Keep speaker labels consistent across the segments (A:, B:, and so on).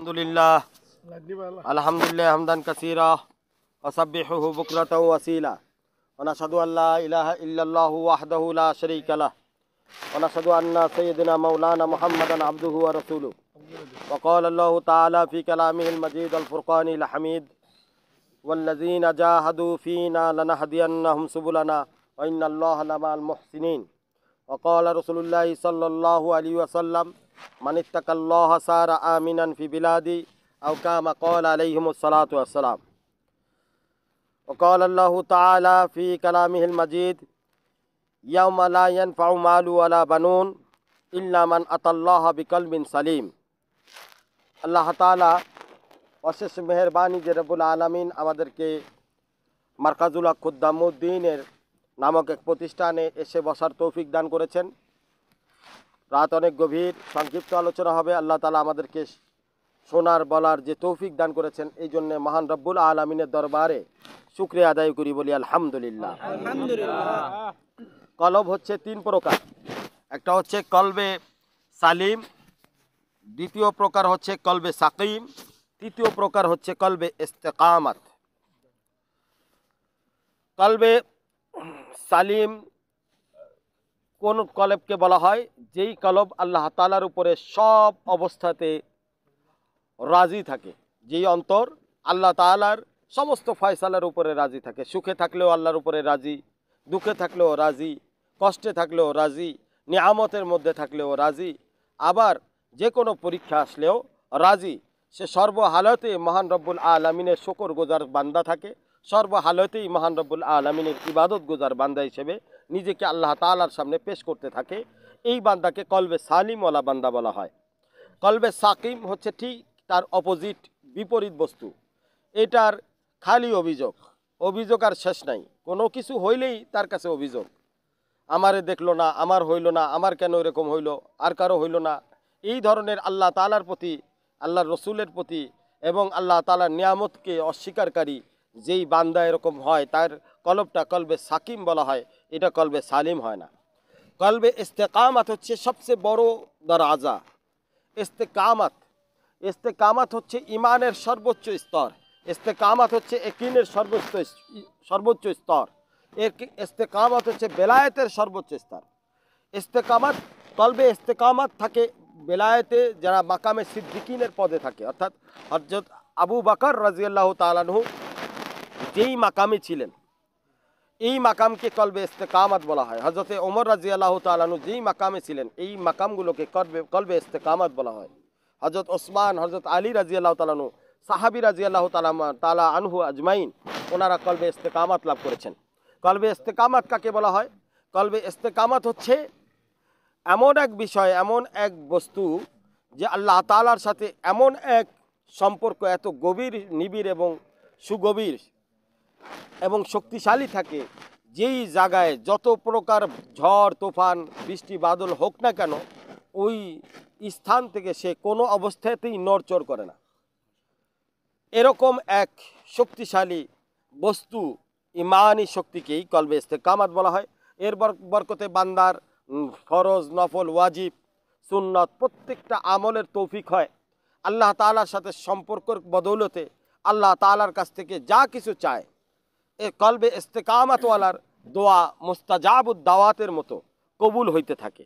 A: الحمد لله الحمد لله حمدا كثيرا. وسبحه بكرة وسيلا ونشهد أن لا إله إلا الله وحده لا شريك له. ونشهد أن سيدنا مولانا محمدا عبده ورسوله. وقال الله تعالى في كلامه المجيد الفرقان الحميد. والذين جاهدوا فينا لنهدينهم سبلنا. وإن الله لمع المحسنين. وقال رسول الله صلى الله عليه وسلم من اتقى الله صار آمنا في بلادي أو كما قال عليهم الصلاة والسلام وقال الله تعالى في كلامه المجيد يوم لا ينفع مال ولا بنون إلا من أتى الله بقلب سليم আল্লাহ তালা অশেষ মেহরবানি যে রবুল আলমিন আমাদেরকে মার্কাজুল খুদ্দামুদ্দিনের নামক এক প্রতিষ্ঠানে এসে বসার তৌফিক দান করেছেন রাত অনেক গভীর সংক্ষিপ্ত আলোচনা হবে। আল্লাহ তালা আমাদেরকে শোনার বলার যে তৌফিক দান করেছেন এই জন্যে মহান রব্বুল আলমিনের দরবারে শুক্রিয়া আদায় করি বলি আলহামদুলিল্লাহ। কলব হচ্ছে তিন প্রকার। একটা হচ্ছে কলবে সালিম দ্বিতীয় প্রকার হচ্ছে কলবে সাকিম তৃতীয় প্রকার হচ্ছে কলবে ইস্তেকামাত। কলবে সালিম কোন কলবকে বলা হয়, যেই কলব আল্লাহ তালার উপরে সব অবস্থাতে রাজি থাকে। যেই অন্তর আল্লাহ তালার সমস্ত ফয়সালার উপরে রাজি থাকে। সুখে থাকলেও আল্লাহর উপরে রাজি, দুঃখে থাকলেও রাজি, কষ্টে থাকলেও রাজি, নিয়ামতের মধ্যে থাকলেও রাজি, আবার যে কোনো পরীক্ষা আসলেও রাজি। সে সর্বহালতে মহান রব্বুল আলমিনের শকর গোজার বান্দা থাকে। সর্বহালতেই মহান রব্বুল আলমিনের ইবাদত গোজার বান্দা হিসেবে নিজেকে আল্লাহ তালার সামনে পেশ করতে থাকে। এই বান্দাকে কলবে সালিমওয়ালা বান্দা বলা হয়। কলবে সাকিম হচ্ছে ঠিক তার অপোজিট বিপরীত বস্তু। এটার খালি অভিযোগ। অভিযোগ আর শেষ নাই। কোনো কিছু হইলেই তার কাছে অভিযোগ। আমারে দেখল না, আমার হইল না, আমার কেন এরকম হইল, আর কারও হইল না। এই ধরনের আল্লাহ তালার প্রতি আল্লাহ রসুলের প্রতি এবং আল্লাহ তালার নিয়ামতকে অস্বীকারী যেই বান্দা এরকম হয়, তার কলবটা কলবে সাকিম বলা হয়, এটা কলবে সালিম হয় না। কলবে ইস্তেকামাত হচ্ছে সবচেয়ে বড় দরাজা। ইস্তেকামাত ইস্তেকামাত হচ্ছে ইমানের সর্বোচ্চ স্তর। ইস্তেকামাত হচ্ছে একিনের সর্বোচ্চ সর্বোচ্চ স্তর। এর ইস্তেকামাত হচ্ছে বেলায়েতের সর্বোচ্চ স্তর। ইস্তেকামাত, কলবে ইস্তেকামাত থাকে বেলায়েতে যারা মাকামে সিদ্দিকিনের পদে থাকে। অর্থাৎ হজরত আবু বাকর রাজিয়াল্লাহ তালানহু যেই মাকামে ছিলেন, এই মাকামকে কলবে ইস্তেকামাত বলা হয়। হজরতে ওমর রাজিয়াল্লাহ তালানহু যেই মাকামে ছিলেন, এই মাকামগুলোকে কলবে কলবে ইস্তেকামাত বলা হয়। হজরত ওসমান হজরত আলী রাজিয়াল্লাহ তালানু সাহাবি রাজিয়াল্লাহ তালামা তালা আনহু আজমাইন, ওনারা কলবে ইস্তেকামাত লাভ করেছেন। কলবে ইস্তেকামাত কাকে বলা হয়? কলবে ইস্তেকামাত হচ্ছে এমন এক বিষয়, এমন এক বস্তু যে আল্লাহ তালার সাথে এমন এক সম্পর্ক এত গভীর, নিবিড় এবং সুগভীর এবং শক্তিশালী থাকে, যেই জায়গায় যত প্রকার ঝড়, তুফান, বৃষ্টি, বাদল হোক না কেন, ওই স্থান থেকে সে কোনো অবস্থাতেই নড়চড় করে না। এরকম এক শক্তিশালী বস্তু ইমানি শক্তিকেই কলবে ইস্তেকামাত বলা হয়। এর বরকতে বান্দার ফরজ, নফল, ওয়াজিব, সুন্নত প্রত্যেকটা আমলের তৌফিক হয়। আল্লাহ তালার সাথে সম্পর্কর বদৌলতে আল্লাহ তালার কাছ থেকে যা কিছু চায় কলবে ইস্তেকামাতওয়ালার দোয়া মুস্তাজাবুদ দাওয়াতের মতো কবুল হইতে থাকে।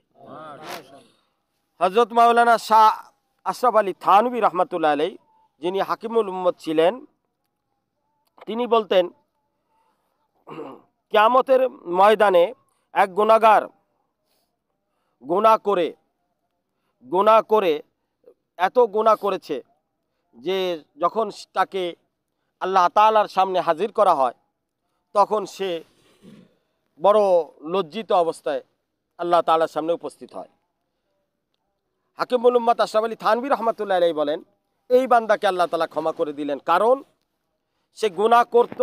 A: হজরত মাওলানা শাহ আশরাফ আলী থানবী রহমতুল্লাহ আলাই যিনি হাকিমুল উম্মদ ছিলেন, তিনি বলতেন, কিয়ামতের ময়দানে এক গুণাগার গুণা করে গুণা করে, এত গুণা করেছে যে যখন তাকে আল্লাহ তালার সামনে হাজির করা হয় তখন সে বড় লজ্জিত অবস্থায় আল্লাহ তালার সামনে উপস্থিত হয়। হাকিমুল আশরাফ আলী থানবী রহমতুল্লাহ আলাই বলেন, এই বান্দাকে আল্লাহ তালা ক্ষমা করে দিলেন কারণ সে গুণা করত,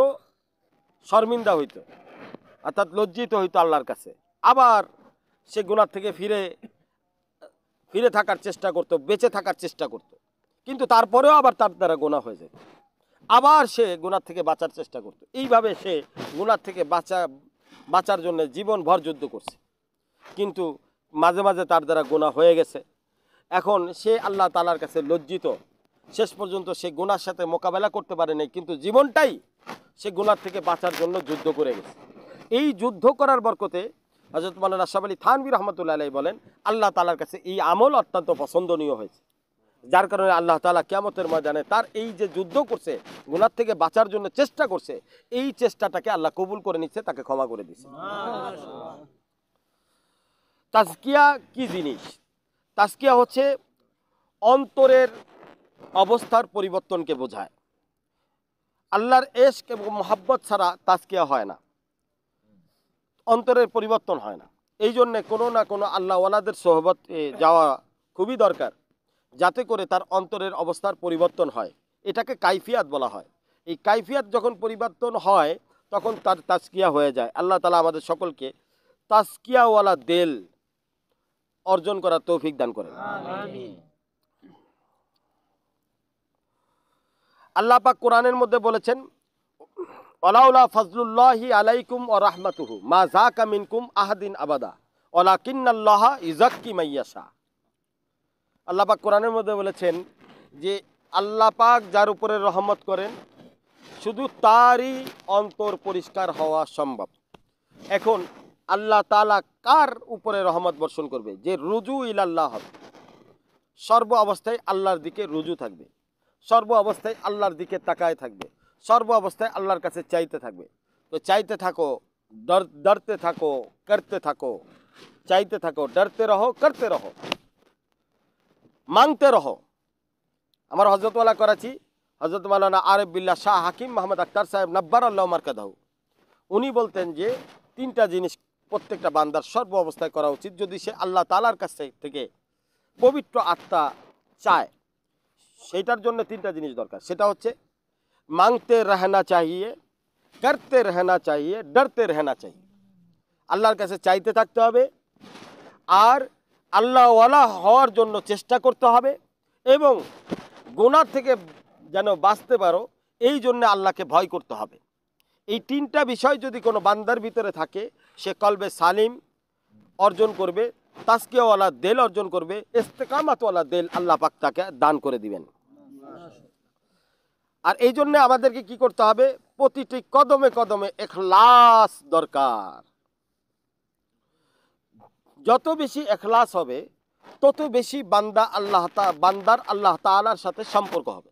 A: শর্মিন্দা হইত, অর্থাৎ লজ্জিত হইতো আল্লাহর কাছে। আবার সে গুণার থেকে ফিরে ফিরে থাকার চেষ্টা করতো, বেঁচে থাকার চেষ্টা করতো। কিন্তু তারপরেও আবার তার দ্বারা গোনা হয়ে যেত আবার সে গুণার থেকে বাঁচার চেষ্টা করতো। এইভাবে সে গুণার থেকে বাঁচা, বাঁচার জন্য জীবন ভর যুদ্ধ করছে। কিন্তু মাঝে মাঝে তার দ্বারা গোনা হয়ে গেছে। এখন সে আল্লাহ তালার কাছে লজ্জিত। শেষ পর্যন্ত সে গুনার সাথে মোকাবেলা করতে পারে নাই, কিন্তু জীবনটাই সে গুনার থেকে বাঁচার জন্য যুদ্ধ করে গেছে। এই যুদ্ধ করার বরকতে হজরত মালানা আশরাফ আলী থানবী রহমতুল্লাহ বলেন, আল্লাহ তালার কাছে এই আমল অত্যন্ত পছন্দনীয় হয়েছে। যার কারণে আল্লাহ তালা কেমতের ময়দানে তার এই যে যুদ্ধ করছে গুনার থেকে বাঁচার জন্য চেষ্টা করছে এই চেষ্টাটাকে আল্লাহ কবুল করে নিচ্ছে তাকে ক্ষমা করে দিচ্ছে। তাজকিয়া কি জিনিস? তাজকিয়া হচ্ছে অন্তরের অবস্থার পরিবর্তনকে বোঝায়। আল্লাহর এশক এবং মোহাব্বত ছাড়া তাজকিয়া হয় না। অন্তরের পরিবর্তন হয় না। এই জন্যে কোনো না কোনো আল্লাহওয়ালাদের সোহবতে যাওয়া খুবই দরকার। যাতে করে তার অন্তরের অবস্থার পরিবর্তন হয়। এটাকে কাইফিয়াত বলা হয়। এই কাইফিয়াত যখন পরিবর্তন হয় তখন তার তাস্কিয়া হয়ে যায়। আল্লাহ তালা আমাদের সকলকে তাস্কিয়াওয়ালা দেল অর্জন করার তৌফিক দান করেন। আল্লাহ পাক কোরআনের মধ্যে বলেছেন ওলাউলা ফজলুল্লাহি আলাইকুম ও রাহমাতুহু মা জাকা মিনকুম আহাদিন আবাদা ওলা কিন্নাল্লাহ ইজাক্কি মাইয়াশা আল্লাহ পাক কোরআনের মধ্যে বলেছেন যে আল্লাহ পাক যার উপরে রহমত করেন, শুধু তারই অন্তর পরিষ্কার হওয়া সম্ভব। এখন আল্লাহ তালা কার উপরে রহমত বর্ষণ করবে? যে রুজু ইলাল্লাহ হবে। সর্ব অবস্থায় আল্লাহর দিকে রুজু থাকবে। সর্ব অবস্থায় আল্লাহর দিকে তাকায় থাকবে। সর্ব অবস্থায় আল্লাহর কাছে চাইতে থাকবে। তো চাইতে থাকো, ডর, ডরতে থাকো, করতে থাকো। চাইতে থাকো, ডরতে রহো, করতে রহো। মাংতে রহো। আমার হজরতওয়ালা করাচি হজরত মালানা আরেফ বিল্লা শাহ হাকিম মোহাম্মদ আক্তার সাহেব নব্বার আল্লাহ মার্কাদাহু উনি বলতেন যে, তিনটা জিনিস প্রত্যেকটা বান্দার সর্ব অবস্থায় করা উচিত। যদি সে আল্লাহ তালার কাছ থেকে পবিত্র আত্মা চায়, সেইটার জন্য তিনটা জিনিস দরকার। সেটা হচ্ছে, মাংতে রহনা চাহিয়ে করতে রহনা চাহিয়ে, ডরতে রহনা চাহিয়ে। আল্লাহর কাছে চাইতে থাকতে হবে। আর আল্লাহওয়ালা হওয়ার জন্য চেষ্টা করতে হবে এবং গুনার থেকে যেন বাঁচতে পারো, এই জন্য আল্লাহকে ভয় করতে হবে। এই তিনটা বিষয় যদি কোনো বান্দার ভিতরে থাকে, সে কলবে সালিম অর্জন করবে তাস্কিয়াওয়ালা দেল অর্জন করবে, ইস্তেকামাতওয়ালা দেল আল্লাহ পাক তাকে দান করে দিবেন। আর এই জন্যে আমাদেরকে কি করতে হবে? প্রতিটি কদমে কদমে এখলাস দরকার। যত বেশি এখলাস হবে, তত বেশি বান্দা আল্লাহ বান্দার আল্লাহ তাআলার সাথে সম্পর্ক হবে।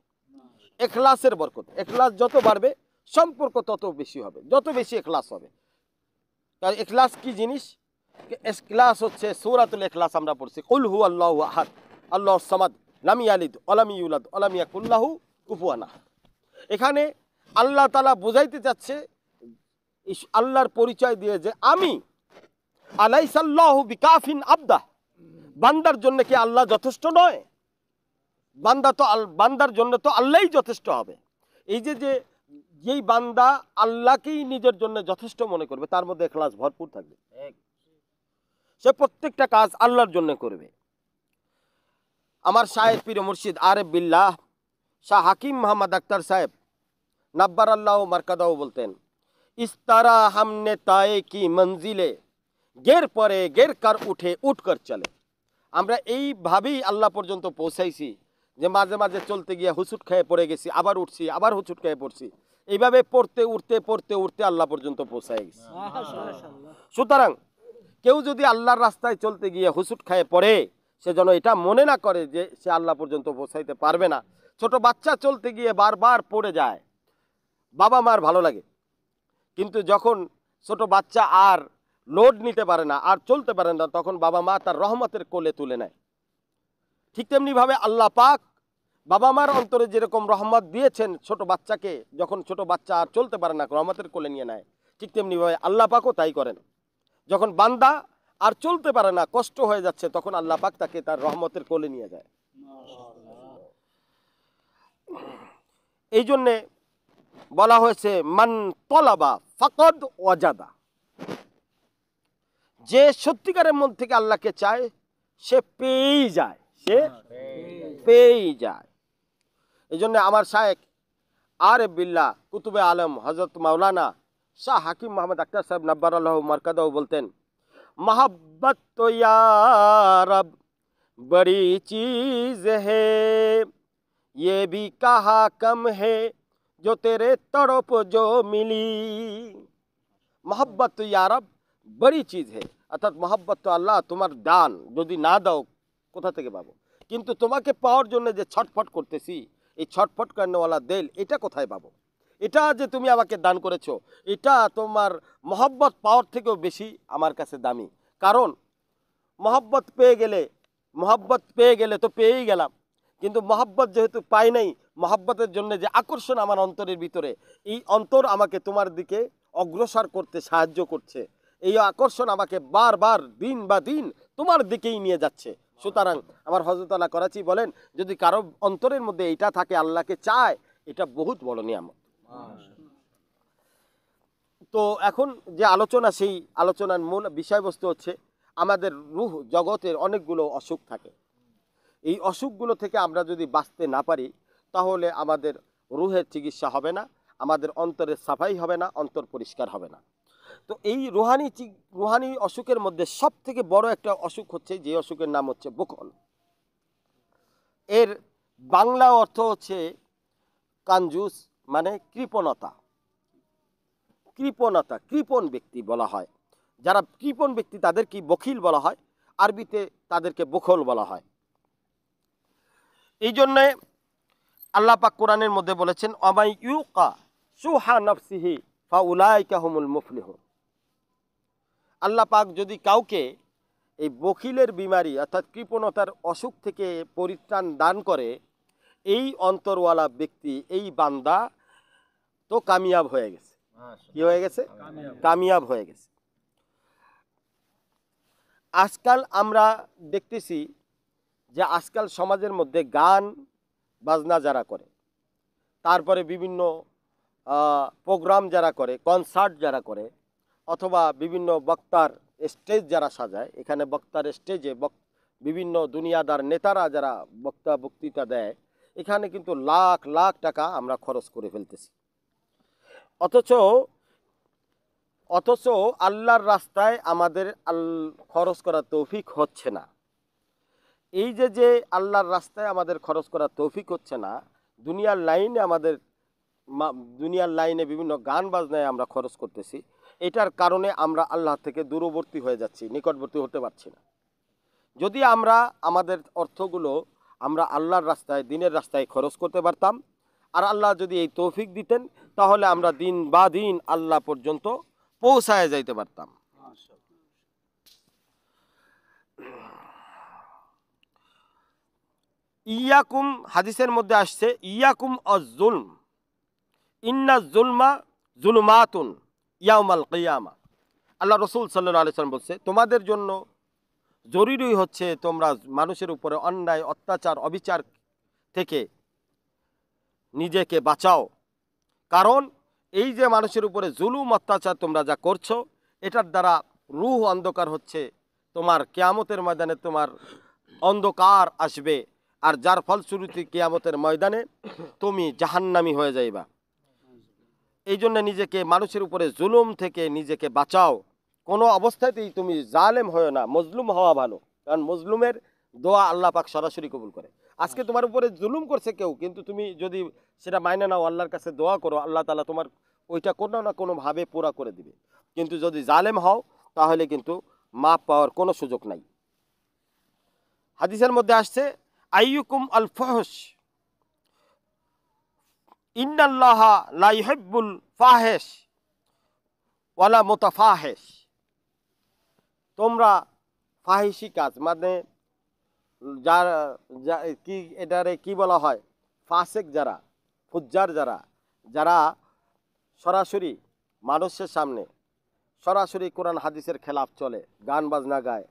A: এখলাসের বরকত। এখলাস যত বাড়বে, সম্পর্ক তত বেশি হবে। যত বেশি এখলাস হবে। কারণ এখলাস কি জিনিস? এখলাস হচ্ছে সূরাতুল এখলাস আমরা পড়ছি। কুল হু আল্লাহু আহাদ আল্লাহ সামাদ, লামি আলিদ অলামি ইউলাদ অলামি ইয়াকুল্লাহু কুফুয়ান এখানে আল্লাহ তালা বোঝাইতে চাচ্ছে আল্লাহর পরিচয় দিয়ে যে আমি আলাইসাল্লাহু বিকাফিন আবদা। বান্দার জন্য কি আল্লাহ যথেষ্ট নয়? বান্দা তো বান্দার জন্য তো আল্লাহই যথেষ্ট হবে। এই যে যে যেই বান্দা আল্লাহকেই নিজের জন্য যথেষ্ট মনে করবে তার মধ্যে এখলাস ভরপুর থাকবে। সে প্রত্যেকটা কাজ আল্লাহর জন্য করবে। আমার সাহেব পীর মুর্শিদ আরেফ বিল্লাহ শাহ হাকিম মোহাম্মদ আক্তার সাহেব নাব্বার আল্লাহ মার্কাদাও বলতেন ইস্তারা হামনে তায়ে কি মঞ্জিলে গের পরে গের কার উঠে উঠ কর চলে। আমরা এইভাবেই আল্লাহ পর্যন্ত পৌঁছাইছি যে মাঝে মাঝে চলতে গিয়ে হুচুট খেয়ে পড়ে গেছি, আবার উঠছি, আবার হুচুট খেয়ে পড়ছি। এইভাবে পড়তে, উঠতে পড়তে, উঠতে আল্লাহ পর্যন্ত পৌঁছাই গেছি। সুতরাং কেউ যদি আল্লাহর রাস্তায় চলতে গিয়ে হুসুট খায় পড়ে, সে যেন এটা মনে না করে যে সে আল্লাহ পর্যন্ত পৌঁছাইতে পারবে না। ছোট বাচ্চা চলতে গিয়ে বারবার পড়ে যায় বাবা মার ভালো লাগে। কিন্তু যখন ছোট বাচ্চা আর লোড নিতে পারে না আর চলতে পারে না, তখন বাবা মা তার রহমতের কোলে তুলে নেয়। ঠিক তেমনিভাবে আল্লাহ পাক বাবা মার অন্তরে যেরকম রহমত দিয়েছেন ছোট বাচ্চাকে, যখন ছোট বাচ্চা আর চলতে পারে না, রহমতের কোলে নিয়ে নেয়, ঠিক তেমনিভাবে আল্লাহ পাকও তাই করেন। যখন বান্দা আর চলতে পারে না, কষ্ট হয়ে যাচ্ছে, তখন আল্লাহ পাক তাকে তার রহমতের কোলে নিয়ে যায়। এই জন্যে বলা হয়েছে, মান তলাবা ফাকদ ওয়াজাদা। যে সত্যিকারের মন থেকে আল্লাহকে চায় সে পেয়েই যায় সে পেয়েই যায় এই জন্য আমার শায়েক আর বিল্লা কুতুবে আলম হজরত মাওলানা শাহ হাকিম মোহাম্মদ আক্তার সাহেব নব্বার আল্লাহ মার্কাদাও বলতেন मोहब्बत तो यारब बड़ी चीज़ है ये भी कहा कम है जो तेरे तड़प जो मिली মোহাব্বত তো ইয়ারব বড়ি চিজ হে অর্থাৎ মোহাব্বত তো আল্লাহ, তোমার দান। যদি না দাও, কোথা থেকে পাবো? কিন্তু তোমাকে পাওয়ার জন্য যে ছটফট করতেছি, এই ছটফট করানোওয়ালা দেল, এটা কোথায় পাবো? এটা যে তুমি আমাকে দান করেছ, এটা তোমার মহব্বত পাওয়ার থেকেও বেশি আমার কাছে দামি। কারণ, মহব্বত পেয়ে গেলে, মহব্বত পেয়ে গেলে তো পেয়েই গেলাম। কিন্তু মহব্বত যেহেতু পাই নাই, মহব্বতের জন্য যে আকর্ষণ আমার অন্তরের ভিতরে, এই অন্তর আমাকে তোমার দিকে অগ্রসর করতে সাহায্য করছে। এই আকর্ষণ আমাকে বারবার, দিন বা দিন তোমার দিকেই নিয়ে যাচ্ছে। সুতরাং আমার হজরত আল্লাহ করাচি বলেন, যদি কারও অন্তরের মধ্যে এইটা থাকে, আল্লাহকে চায়, এটা বহুত বড় নিয়ামত। তো এখন যে আলোচনা, সেই আলোচনার মূল বিষয়বস্তু হচ্ছে, আমাদের রুহ জগতের অনেকগুলো অসুখ থাকে। এই অসুখগুলো থেকে আমরা যদি বাঁচতে না পারি, তাহলে আমাদের রুহের চিকিৎসা হবে না, আমাদের অন্তরের সাফাই হবে না, অন্তর পরিষ্কার হবে না। তো এই রুহানি রুহানি অসুখের মধ্যে সব থেকে বড় একটা অসুখ হচ্ছে, যে অসুখের নাম হচ্ছে বকল। এর বাংলা অর্থ হচ্ছে কাঞ্জুস মানে কৃপণতা। কৃপণতা, কৃপণ ব্যক্তি বলা হয়। যারা কৃপণ ব্যক্তি, তাদেরকে বখিল বলা হয়। আরবিতে তাদেরকে বখল বলা হয়। এই জন্যে আল্লাহ পাক কোরআনের মধ্যে বলেছেন অমাই ইউকা সুহা নফসিহি ফা উলাইকা হুমুল মুফলিহুন। আল্লাহ পাক যদি কাউকে এই বখিলের বিমারি অর্থাৎ কৃপণতার অসুখ থেকে পরিত্রাণ দান করে এই অন্তরওয়ালা ব্যক্তি এই বান্দা তো কামিয়াব হয়ে গেছে। কি হয়ে গেছে? কামিয়াব। হয়ে গেছে। আজকাল আমরা দেখতেছি যে আজকাল সমাজের মধ্যে গান বাজনা যারা করে তারপরে বিভিন্ন প্রোগ্রাম যারা করে কনসার্ট যারা করে অথবা বিভিন্ন বক্তার স্টেজ যারা সাজায়, এখানে বক্তার স্টেজে বিভিন্ন দুনিয়াদার নেতারা যারা বক্তা বক্তৃতা দেয়, এখানে কিন্তু লাখ লাখ টাকা আমরা খরচ করে ফেলতেছি। অথচ অথচ আল্লাহর রাস্তায় আমাদের আল, খরচ করা তৌফিক হচ্ছে না। এই যে যে আল্লাহর রাস্তায় আমাদের খরচ করা তৌফিক হচ্ছে না, দুনিয়ার লাইনে আমাদের দুনিয়ার লাইনে বিভিন্ন গান বাজনায় আমরা খরচ করতেছি এটার কারণে আমরা আল্লাহ থেকে দূরবর্তী হয়ে যাচ্ছি, নিকটবর্তী হতে পারছি না। যদি আমরা আমাদের অর্থগুলো আমরা আল্লাহর রাস্তায়, দিনের রাস্তায় খরচ করতে পারতাম, আর আল্লাহ যদি এই তৌফিক দিতেন, তাহলে আমরা দিন বা দিন আল্লাহ পর্যন্ত পৌঁছায় যাইতে পারতাম। ইয়াকুম, হাদিসের মধ্যে আসছে, ইয়াকুম অজুলম ইন্না জুলমা জুলুমাতুন। ইয়াউমাল কিয়ামা। আল্লাহ রসুল সাল্লাহ আলিয়াল্লাম বলছে, তোমাদের জন্য জরুরি হচ্ছে তোমরা মানুষের উপরে অন্যায়, অত্যাচার, অবিচার থেকে নিজেকে বাঁচাও। কারণ এই যে মানুষের উপরে জুলুম, অত্যাচার তোমরা যা করছ, এটার দ্বারা রুহ অন্ধকার হচ্ছে। তোমার কেয়ামতের ময়দানে তোমার অন্ধকার আসবে। আর যার ফলশ্রুতি কেয়ামতের ময়দানে তুমি জাহান্নামি হয়ে যাইবা। এই জন্য নিজেকে মানুষের উপরে জুলুম থেকে নিজেকে বাঁচাও। কোনো অবস্থাতেই তুমি জালেম হয়েও না, মজলুম হওয়া ভালো। কারণ মজলুমের দোয়া আল্লাহ পাক সরাসরি কবুল করে। আজকে তোমার উপরে জুলুম করছে কেউ, কিন্তু তুমি যদি সেটা মাইনে নাও, আল্লাহর কাছে দোয়া করো, আল্লাহ তালা তোমার ওইটা কোনো না কোনোভাবে পুরা করে দিবে। কিন্তু যদি জালেম হও, তাহলে কিন্তু মাপ পাওয়ার কোনো সুযোগ নাই। হাদিসের মধ্যে আসছে, আইয়ুকুম আল ফহস ইন্নাল্লাহ লা ইহিব্বুল ফাহেশ ওয়ালা মুতাফাহেশ। তোমরা ফাহিসি কাজ মানে যার কি এটারে কি বলা হয়? ফাসেক যারা, ফুজ্জার যারা যারা সরাসরি মানুষের সামনে, সরাসরি কোরআন হাদিসের খেলাফ চলে, গান বাজনা গায়,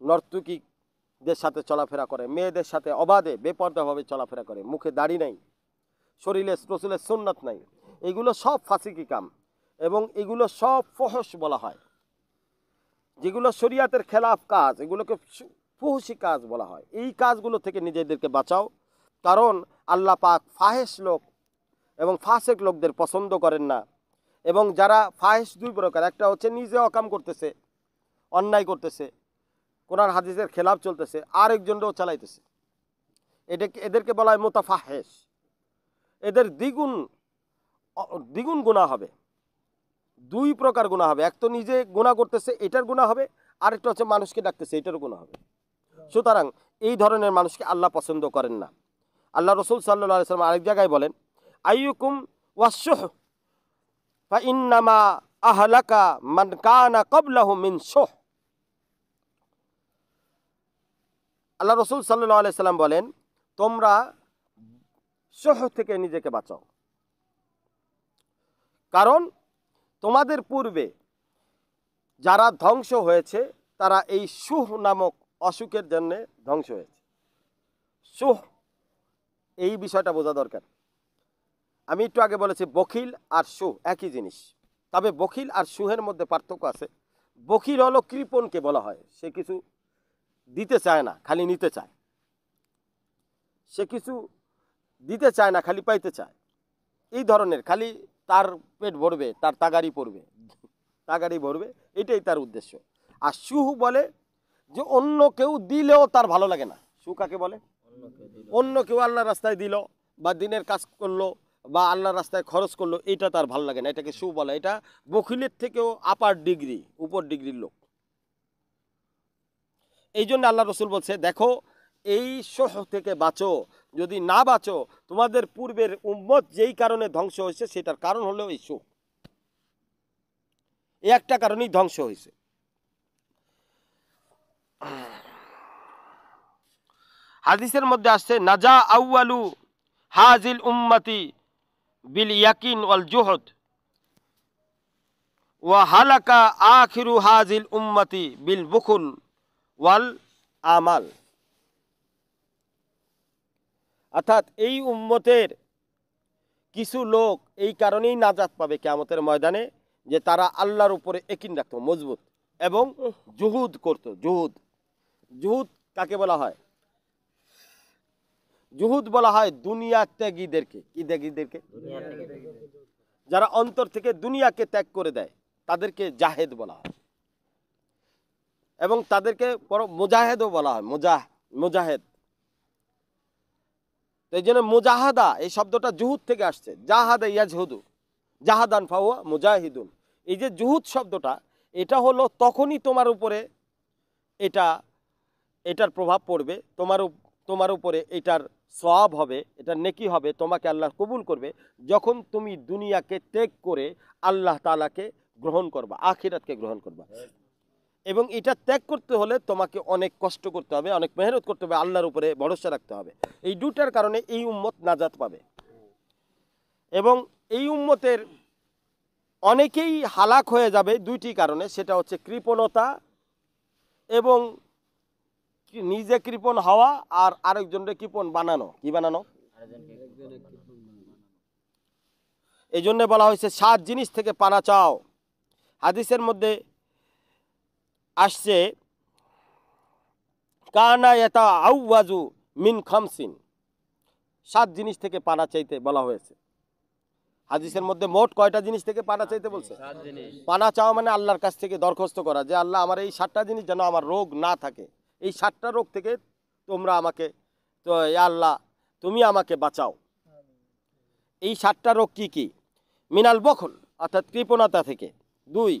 A: নর্তকীদের সাথে চলাফেরা করে, মেয়েদের সাথে অবাধে, বেপর্দাভাবে চলাফেরা করে, মুখে দাড়ি নাই। শরীরে রসুলের সুন্নত নাই। এগুলো সব ফাঁসিকি কাম এবং এগুলো সব ফহস বলা হয়। যেগুলো শরিয়াতের খেলাফ কাজ, এগুলোকে ফুহুসি কাজ বলা হয়। এই কাজগুলো থেকে নিজেদেরকে বাঁচাও। কারণ আল্লাহ পাক ফাহেস লোক এবং ফাসেক লোকদের পছন্দ করেন না। এবং যারা ফাহেস দুই প্রকার, একটা হচ্ছে নিজে অকাম করতেছে, অন্যায় করতেছে, কোরআন হাদিসের খেলাফ চলতেছে আর একজনরাও চালাইতেছে। এটাকে এদেরকে বলা হয় মোতাফাহেস এদের দ্বিগুণ দ্বিগুণ গুণা হবে। দুই প্রকার গুণা হবে। এক তো নিজে গুণা করতেছে, এটার গুণা হবে, আরেকটা হচ্ছে মানুষকে ডাকতেছে, এটারও গুণা হবে। সুতরাং এই ধরনের মানুষকে আল্লাহ পছন্দ করেন না। আল্লাহ রসুল সাল্লাহ সাল্লাম আরেক জায়গায় বলেন, আইয়ুকুম ওয়াসুহ ইন্নামা আহলাকা মান কানা কবলাহু মিন শুহ। আল্লাহ রসুল সাল্লাহ সাল্লাম বলেন, তোমরা সহ থেকে নিজেকে বাঁচাও। কারণ তোমাদের পূর্বে যারা ধ্বংস হয়েছে, তারা এই সুহ নামক অসুখের জন্যে ধ্বংস হয়েছে। সুহ, এই বিষয়টা বোঝা দরকার। আমি একটু আগে বলেছি, বখিল আর সুহ একই জিনিস। তবে বখিল আর সুহের মধ্যে পার্থক্য আছে। বখিল হলো কৃপণকে বলা হয়। সে কিছু দিতে চায় না, খালি নিতে চায়। সে কিছু দিতে চায় না, খালি পাইতে চায়। এই ধরনের, খালি তার পেট ভরবে, তার তাগারি পড়বে তাগারি ভরবে, এটাই তার উদ্দেশ্য। আর সুহ বলে যে অন্য কেউ দিলেও তার ভালো লাগে না। সু কাকে বলে? অন্য কেউ আল্লাহ রাস্তায় দিল, বা দিনের কাজ করল, বা আল্লাহ রাস্তায় খরচ করল, এটা তার ভালো লাগে না। এটাকে সু বলে। এটা বকিলের থেকেও আপার ডিগ্রি উপর ডিগ্রির লোক। এই জন্য আল্লাহ রসুল বলছে, দেখো, এই সহ থেকে বাঁচো যদি না বাঁচো, তোমাদের পূর্বের উম্মত যেই কারণে ধ্বংস হয়েছে, সেটার কারণ হলো এই সুখ এই একটা কারণেই ধ্বংস হয়েছে। হাদিসের মধ্যে আসছে, নাজা আউয়ালু হাজিল উম্মতি বিল ইয়াকিন ওয়াল জুহদ ওয়া হালাকা আখিরু হাজিল উম্মতি বিল বুকুল ওয়াল আমাল। অর্থাৎ এই উম্মতের কিছু লোক এই কারণেই নাজাত পাবে কেয়ামতের ময়দানে যে তারা আল্লাহর উপরে একিন রাখতো, মজবুত এবং জুহুদ করত, জুহুদ। জুহুদ কাকে বলা হয়? জুহুদ বলা হয় দুনিয়া ত্যাগীদেরকে। কি ত্যাগীদেরকে? যারা অন্তর থেকে দুনিয়াকে ত্যাগ করে দেয়, তাদেরকে জাহেদ বলা হয়। এবং তাদেরকে পর মুজাহেদও বলা হয়, মুজাহ মুজাহেদ। তো এই জন্য মুজাহাদা, এই শব্দটা জুহুদ থেকে আসছে। জাহাদা ইয়াজহুদু জাহাদান ফাহুয়া মুজাহিদুন। এই যে জুহুদ শব্দটা, এটা হলো তখনই তোমার উপরে এটা, এটার প্রভাব পড়বে। তোমার তোমার উপরে এটার সওয়াব হবে, এটা নেকি হবে, তোমাকে আল্লাহ কবুল করবে। যখন তুমি দুনিয়াকে ত্যাগ করে আল্লাহ তালাকে গ্রহণ করবা, আখিরাতকে গ্রহণ করবা। এবং এটা ত্যাগ করতে হলে তোমাকে অনেক কষ্ট করতে হবে, অনেক মেহনত করতে হবে, আল্লাহর উপরে ভরসা রাখতে হবে। এই দুটার কারণে এই উম্মত নাজাত পাবে। এবং এই উম্মতের অনেকেই হালাক হয়ে যাবে দুইটি কারণে, সেটা হচ্ছে কৃপণতা এবং নিজে কৃপণ হওয়া আর আরেকজনকে কৃপণ বানানো। কি বানানো? এই জন্য বলা হয়েছে, সাত জিনিস থেকে পানা চাও। হাদিসের মধ্যে আসছে কানা এটা আউয়াজু মিন খামসিন। সাত জিনিস থেকে পানা চাইতে বলা হয়েছে। হাদিসের মধ্যে মোট কয়টা জিনিস থেকে পানা চাইতে বলছে? পানা চাওয়া মানে আল্লাহর কাছ থেকে দরখাস্ত করা যে আল্লাহ আমার এই সাতটা জিনিস যেন আমার রোগ না থাকে। এই সাতটা রোগ থেকে তোমরা আমাকে তো আল্লাহ তুমি আমাকে বাঁচাও। এই সাতটা রোগ কি কি? মিনাল বখল অর্থাৎ কৃপণতা থেকে। দুই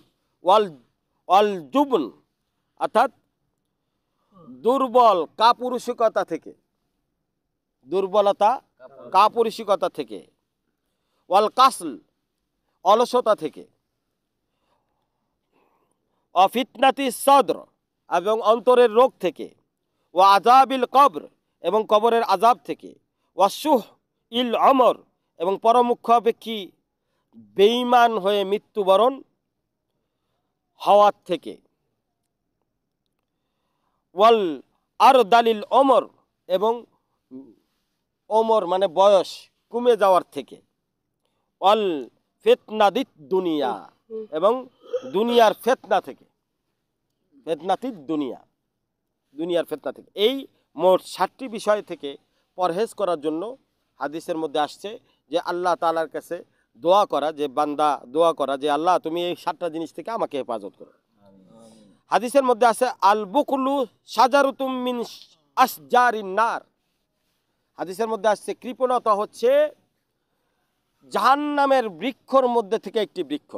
A: ওয়াল ওয়াল জুবন অর্থাৎ দুর্বল কাপুরুষিকতা থেকে। দুর্বলতা কাপুরুষিকতা থেকে। ওয়াল কাসল অলসতা থেকে। অফিতনাতি সদ্র এবং অন্তরের রোগ থেকে। ও আজাবিল কবর এবং কবরের আজাব থেকে। ওয়াসুহ ইল অমর এবং পরমুখ্য অপেক্ষী বেঈমান হয়ে মৃত্যুবরণ হওয়ার থেকে। ওয়াল আর দালিল অমর এবং অমর মানে বয়স কমে যাওয়ার থেকে। অল ফেতনাদিত দুনিয়া এবং দুনিয়ার ফেতনা থেকে। ফেতনাতিত দুনিয়া, দুনিয়ার ফেতনা থেকে। এই মোট ষাটটি বিষয় থেকে পরহেজ করার জন্য হাদিসের মধ্যে আসছে যে আল্লাহ তালার কাছে দোয়া করা, যে বান্দা দোয়া করা, যে আল্লাহ তুমি এই সাতটা জিনিস থেকে আমাকে হেফাজত করো। হাদিসের মধ্যে আছে আল বুকলু সাজারুতুম মিন আসজারিন নার। হাদিসের মধ্যে আসছে, কৃপণতা হচ্ছে জাহান্নামের বৃক্ষর মধ্যে থেকে একটি বৃক্ষ।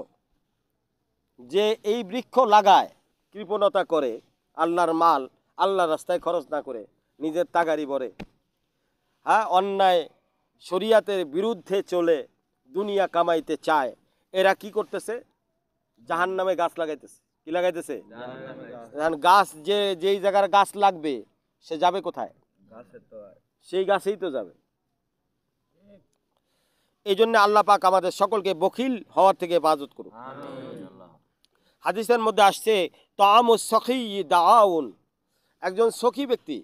A: যে এই বৃক্ষ লাগায়, কৃপণতা করে, আল্লাহর মাল, আল্লাহর রাস্তায় খরচ না করে, নিজের তাগারি বরে হ্যাঁ অন্যায় শরিয়াতের বিরুদ্ধে চলে, দুনিয়া কামাইতে চায়, এরা কি করতেছে? জাহান নামে গাছ লাগাইতেছে। কি লাগাইতেছে? গাছ যে যেই জায়গার গাছ লাগবে সে যাবে কোথায়? সেই গাছেই তো যাবে। এই জন্য আল্লাহ পাক আমাদের সকলকে বখিল হওয়ার থেকে হেফাজত করুন হাদিসের মধ্যে আসছে তাম ও সখী দাউন। একজন সখী ব্যক্তি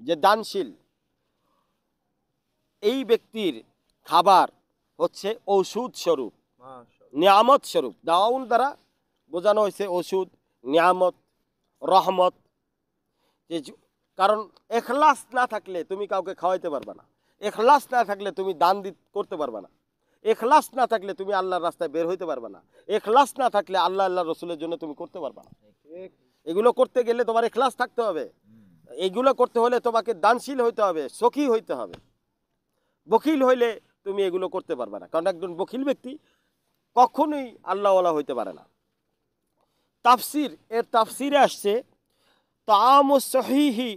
A: যে দানশীল এই ব্যক্তির খাবার হচ্ছে ঔষধ স্বরূপ নিয়ামত স্বরূপ। দাউন দ্বারা বোঝানো হয়েছে ওষুধ, নিয়ামত, রহমত। যে কারণ এখলাস না থাকলে তুমি কাউকে খাওয়াইতে পারবে না। এখলাস না থাকলে তুমি দান দি করতে পারবে না। এখলাস না থাকলে তুমি আল্লাহর রাস্তায় বের হইতে পারবে না। এখলাস না থাকলে আল্লাহ আল্লাহ রসুলের জন্য তুমি করতে পারবে না। এগুলো করতে গেলে তোমার এখলাস থাকতে হবে। এগুলো করতে হলে তোমাকে দানশীল হইতে হবে, সখী হইতে হবে। বকিল হইলে তুমি এগুলো করতে পারবে না। কারণ একজন বকিল ব্যক্তি কখনোই আল্লাহওয়ালা হইতে পারে না। তাফসির এর তাফসিরে আসছে তাম সহিহি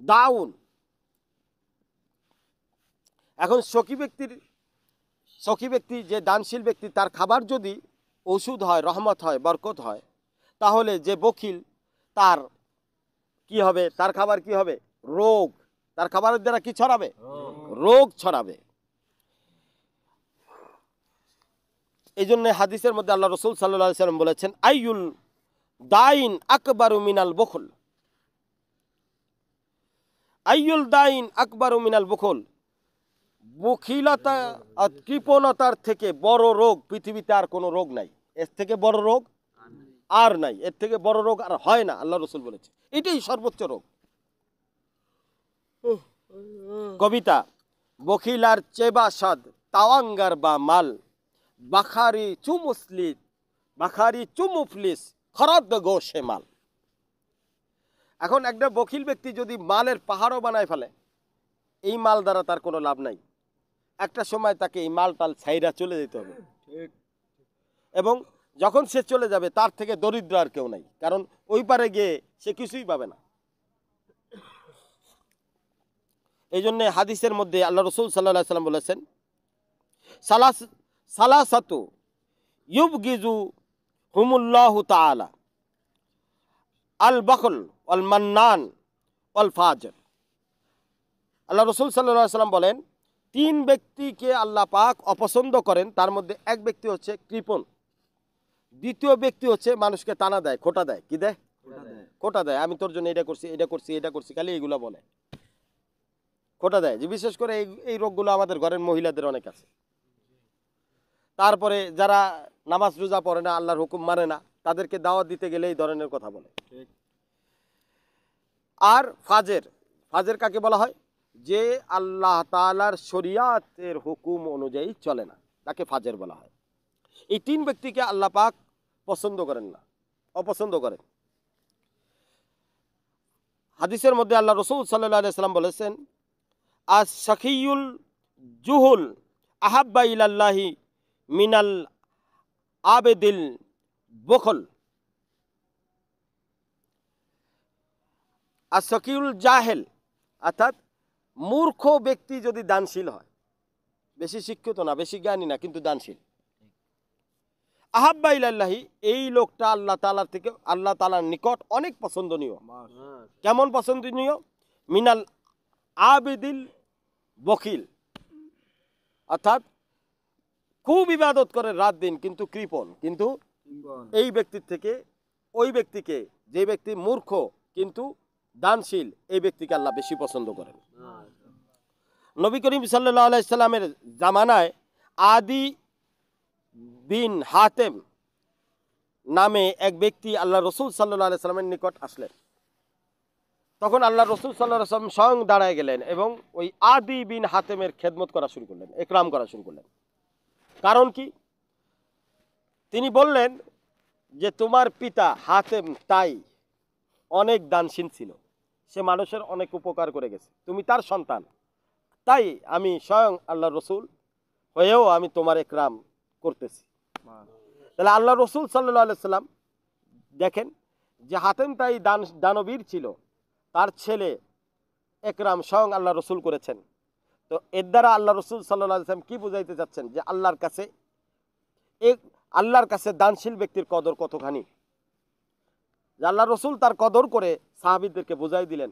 A: দাউন। এখন সখী ব্যক্তির সখী ব্যক্তি যে দানশীল ব্যক্তি তার খাবার যদি ওষুধ হয় রহমত হয় বরকত হয় তাহলে যে বকিল তার কি হবে? তার খাবার কি হবে? রোগ। তার খাবারের দ্বারা কি ছড়াবে? রোগ ছড়াবে। এই জন্য হাদিসের মধ্যে আল্লাহ রসুল সাল্লাহ সাল্লাম বলেছেন আইউল দাইন আকবরু মিনাল বখল? আইউল দাইন আকবরু মিনাল বখল? বখিলতা কৃপণতার থেকে বড় রোগ পৃথিবীতে আর কোনো রোগ নাই। এর থেকে বড় রোগ আর নাই। এর থেকে বড় রোগ আর হয় না, আল্লাহ রসুল বলেছে এটাই সর্বোচ্চ রোগ। কবিতা, বখিলার চেবা সাদ তাওয়াঙ্গার বা মাল। বাখারি চুমুসলিত বাখারি চু মুফলিস খরদ গো সে মাল এখন একটা বখিল ব্যক্তি যদি মালের পাহাড়ও বানায় ফেলে, এই মাল দ্বারা তার কোনো লাভ নাই। একটা সময় তাকে এই মাল টাল ছাইরা চলে যেতে হবে। এবং যখন সে চলে যাবে, তার থেকে দরিদ্র আর কেউ নাই। কারণ ওই পারে গিয়ে সে কিছুই পাবে না। এই জন্যে হাদিসের মধ্যে আল্লাহ রসুল সাল্লাহ সাল্লাম বলেছেন, সালাস সালাসাতু ইউব গিজু হুমুল্লাহ তালা আল বখল অল মান্নান অল ফাজর আল্লাহ রসুল সাল্লাহ সাল্লাম বলেন তিন ব্যক্তিকে আল্লাহ পাক অপছন্দ করেন তার মধ্যে এক ব্যক্তি হচ্ছে কৃপণ। দ্বিতীয় ব্যক্তি হচ্ছে মানুষকে টানা দেয় খোটা দেয়। কি দেয়। খোটা দেয়। আমি তোর জন্য এটা করছি এটা করছি এটা করছি খালি এইগুলো বলে। খোটা দেয়। যে বিশেষ করে এই এই রোগগুলো আমাদের ঘরের মহিলাদের অনেক আছে। তারপরে যারা নামাজ রোজা পড়ে না, আল্লাহর হুকুম মানে না, তাদেরকে দাওয়াত দিতে গেলে এই ধরনের কথা বলে। আর ফাজের ফাজের কাকে বলা হয়? যে আল্লাহ তালার শরিয়াতের হুকুম অনুযায়ী চলে না, তাকে ফাজের বলা হয়। এই তিন ব্যক্তিকে আল্লাহ পাক পছন্দ করেন না, অপছন্দ করেন। হাদিসের মধ্যে আল্লাহ রসুল সাল্লাম বলেছেন আজ সাকিউল জুহুল আহাব্বা ইলাল্লাহি মিনাল আবেদিল বখল। আর সকিউল জাহেল অর্থাৎ মূর্খ ব্যক্তি যদি দানশীল হয় বেশি শিক্ষিত না বেশি জ্ঞানী না কিন্তু দানশীল। আহাব্বা ইলাল্লাহি এই লোকটা আল্লাহ তালার থেকে আল্লাহ তালার নিকট অনেক পছন্দনীয়। কেমন পছন্দনীয়? মিনাল আবেদিল বকিল অর্থাৎ খুব ইবাদত করে রাত দিন কিন্তু কৃপণ। কিন্তু এই ব্যক্তির থেকে ওই ব্যক্তিকে যে ব্যক্তি মূর্খ কিন্তু দানশীল এই ব্যক্তিকে আল্লাহ বেশি পছন্দ করেন। নবী করিম সাল্লাহ আলাইসাল্লামের জামানায় আদি বিন হাতেম নামে এক ব্যক্তি আল্লাহ রসুল সাল্লাহ আলাইসাল্লামের নিকট আসলেন। তখন আল্লাহ রসুল সাল্লাহ আসলাম স্বয়ং দাঁড়ায় গেলেন এবং ওই আদি বিন হাতেমের খেদমত করা শুরু করলেন একরাম করা শুরু করলেন। কারণ কি? তিনি বললেন যে, তোমার পিতা হাতেম তাই অনেক দানশীল ছিল। সে মানুষের অনেক উপকার করে গেছে। তুমি তার সন্তান। তাই আমি স্বয়ং আল্লাহ রসুল হয়েও আমি তোমার একরাম করতেছি। তাহলে আল্লাহ রসুল সাল্লাহ সাল্লাম দেখেন যে, হাতেম তাই দান, দানবীর ছিল। তার ছেলে একরাম স্বয়ং আল্লাহ রসুল করেছেন। তো এর দ্বারা আল্লাহ রসুল সাল্লাহ সাল্লাম কি বুঝাইতে চাচ্ছেন? যে আল্লাহর কাছে এক আল্লাহর কাছে দানশীল ব্যক্তির কদর কতখানি? যে আল্লাহ রসুল তার কদর করে সাহাবিদেরকে বুঝাই দিলেন।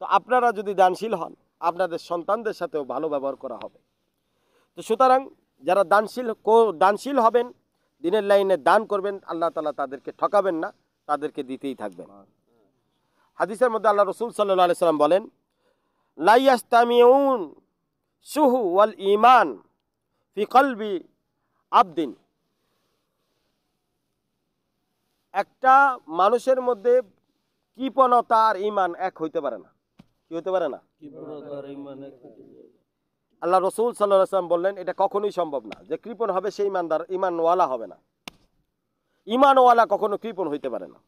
A: তো আপনারা যদি দানশীল হন, আপনাদের সন্তানদের সাথেও ভালো ব্যবহার করা হবে। তো সুতরাং যারা দানশীল দানশীল হবেন, দিনের লাইনে দান করবেন, আল্লাহ তালা তাদেরকে ঠকাবেন না, তাদেরকে দিতেই থাকবেন। হাদিসের মধ্যে আল্লাহ রসুল সাল্লাহ সাল্লাম বলেন লাইয়াস্তামিউন সুহু ওয়াল ইমান ফি কলবি আবদিন। একটা মানুষের মধ্যে কৃপণতা আর ইমান এক হইতে পারে না। কি হইতে পারে না? আল্লাহ রসুল সাল্লাহ আসলাম বললেন এটা কখনোই সম্ভব না। যে কৃপণ হবে সেই ইমানদার ইমানওয়ালা হবে না। ইমানওয়ালা কখনো কৃপণ হইতে পারে না।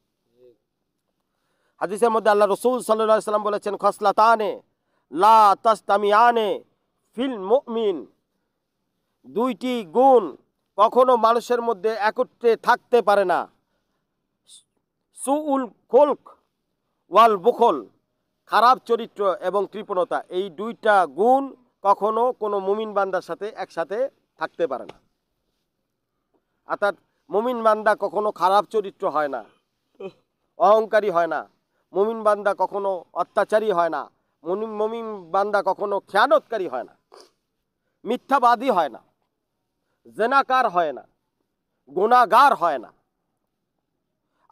A: হাদিসের মধ্যে আল্লাহ রসুল সাল্লাহ সাল্লাম বলেছেন খসলাতানে লা তাস্তামিয়ানে ফিল মুমিন। দুইটি গুণ কখনো মানুষের মধ্যে একত্রে থাকতে পারে না। সুউল খোলক ওয়াল বুখল, খারাপ চরিত্র এবং কৃপণতা, এই দুইটা গুণ কখনো কোনো মুমিন বান্দার সাথে একসাথে থাকতে পারে না। অর্থাৎ মুমিন বান্দা কখনো খারাপ চরিত্র হয় না, অহংকারী হয় না। মুমিন বান্দা কখনো অত্যাচারী হয় না। মুমিন বান্দা কখনো খেয়ানতকারী হয় না। মিথ্যাবাদী হয় না, জেনাকার হয় না, গুণাগার হয় না,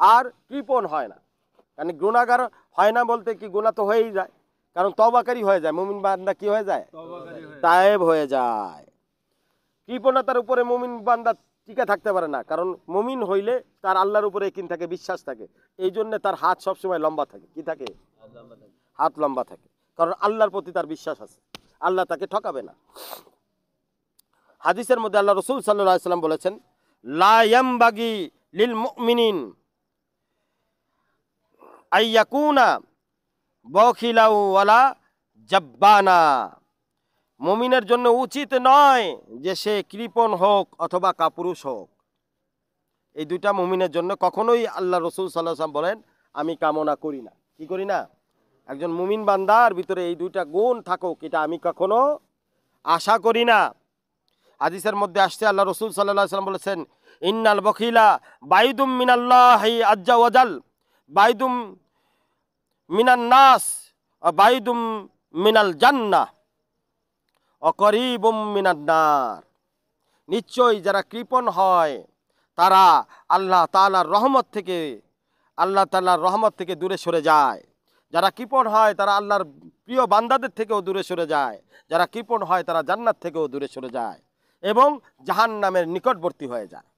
A: আর কৃপণ হয় না। কারণ গুণাগার হয় না বলতে কি গুণা তো হয়েই যায়, কারণ তবাকারী হয়ে যায়, মুমিন বান্দা কি হয়ে যায়? তায়েব হয়ে যায়। কৃপণতার উপরে মুমিন বান্দা টিকে থাকতে পারে না, কারণ মুমিন হইলে তার আল্লাহর উপরে কিন থাকে, বিশ্বাস থাকে। এই জন্য তার হাত সবসময় লম্বা থাকে। কি থাকে? হাত লম্বা থাকে। কারণ আল্লাহর প্রতি তার বিশ্বাস আছে। আল্লাহ তাকে ঠকাবে না। হাদিসের মধ্যে আল্লাহ রসুল সাল্লাম বলেছেন লায়ামবাগি লিল মুমিনিন আইয়াকুনা বখিলাউ ওয়ালা জব্বানা। মুমিনের জন্য উচিত নয় যে সে কৃপণ হোক অথবা কাপুরুষ হোক। এই দুইটা মমিনের জন্য কখনোই আল্লাহ রসুল সাল্লাহ বলেন, আমি কামনা করি না। কি করি না? একজন মুমিন বান্দার ভিতরে এই দুইটা গুণ থাকুক, এটা আমি কখনো আশা করি না। হাদিসের মধ্যে আসছে, আল্লাহ রসুল সাল্লাহ সাল্লাম বলেছেন, ইন্নাল বখিলা বাইদুম মিনাল্লাহ আজ্জা ওয়াজাল বাইদুম মিনান নাস বাইদুম মিনাল জান্নাহ অকরিবুম মিনান্নার নিশ্চয়ই যারা কৃপণ হয়, তারা আল্লাহ তালার রহমত থেকে, আল্লাহ তাল্লাহর রহমত থেকে দূরে সরে যায়। যারা কৃপণ হয়, তারা আল্লাহর প্রিয় বান্দাদের থেকেও দূরে সরে যায়। যারা কৃপণ হয়, তারা জান্নাত থেকেও দূরে সরে যায়। এবং জাহান নামের নিকটবর্তী হয়ে যায়।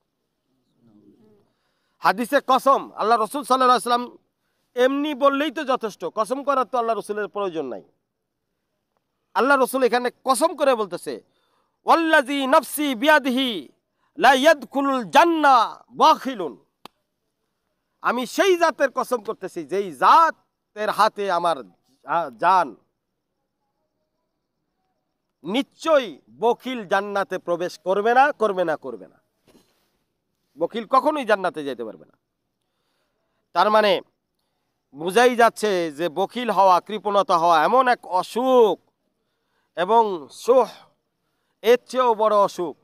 A: হাদিসে কসম, আল্লাহ রসুল সাল্লাহ সাল্লাম এমনি বললেই তো যথেষ্ট, কসম করার তো আল্লাহ রসুলের প্রয়োজন নাই। আল্লাহ রসুল এখানে কসম করে বলতেছে ওয়াল্লাজি নফসি বিয়াদিহি জান্না আমি সেই জাতের কসম করতেছি, যেই জাতের হাতে আমার জান নিশ্চয়ই বকিল জান্নাতে প্রবেশ করবে না করবে না করবে না। বকিল কখনোই জান্নাতে যেতে পারবে না। তার মানে বোঝাই যাচ্ছে যে বকিল হওয়া, কৃপণতা হওয়া এমন এক অসুখ এবং সোহ, এর চেয়েও বড় অসুখ।